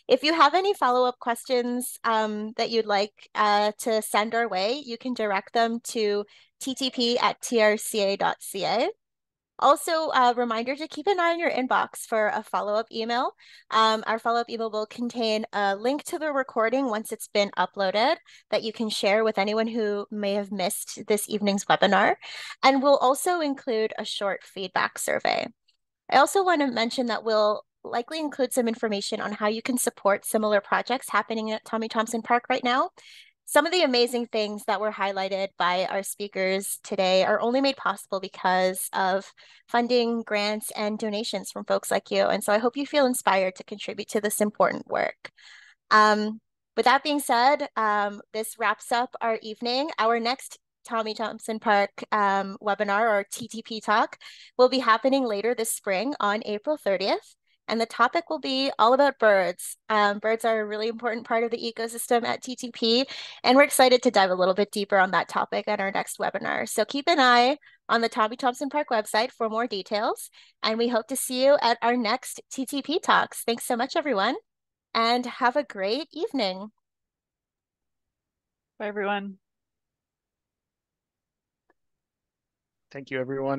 If you have any follow-up questions um, that you'd like uh, to send our way, you can direct them to ttp at trca.ca. Also, a reminder to keep an eye on your inbox for a follow-up email. Um, our follow-up email will contain a link to the recording once it's been uploaded that you can share with anyone who may have missed this evening's webinar. And we'll also include a short feedback survey. I also want to mention that we'll likely include some information on how you can support similar projects happening at Tommy Thompson Park right now some of the amazing things that were highlighted by our speakers today are only made possible because of funding, grants, and donations from folks like you. And so I hope you feel inspired to contribute to this important work. Um, with that being said, um, this wraps up our evening. Our next Tommy Thompson Park um, webinar or TTP talk will be happening later this spring on April 30th and the topic will be all about birds. Um, birds are a really important part of the ecosystem at TTP, and we're excited to dive a little bit deeper on that topic at our next webinar. So keep an eye on the Tommy Thompson Park website for more details, and we hope to see you at our next TTP Talks. Thanks so much, everyone, and have a great evening. Bye, everyone. Thank you, everyone.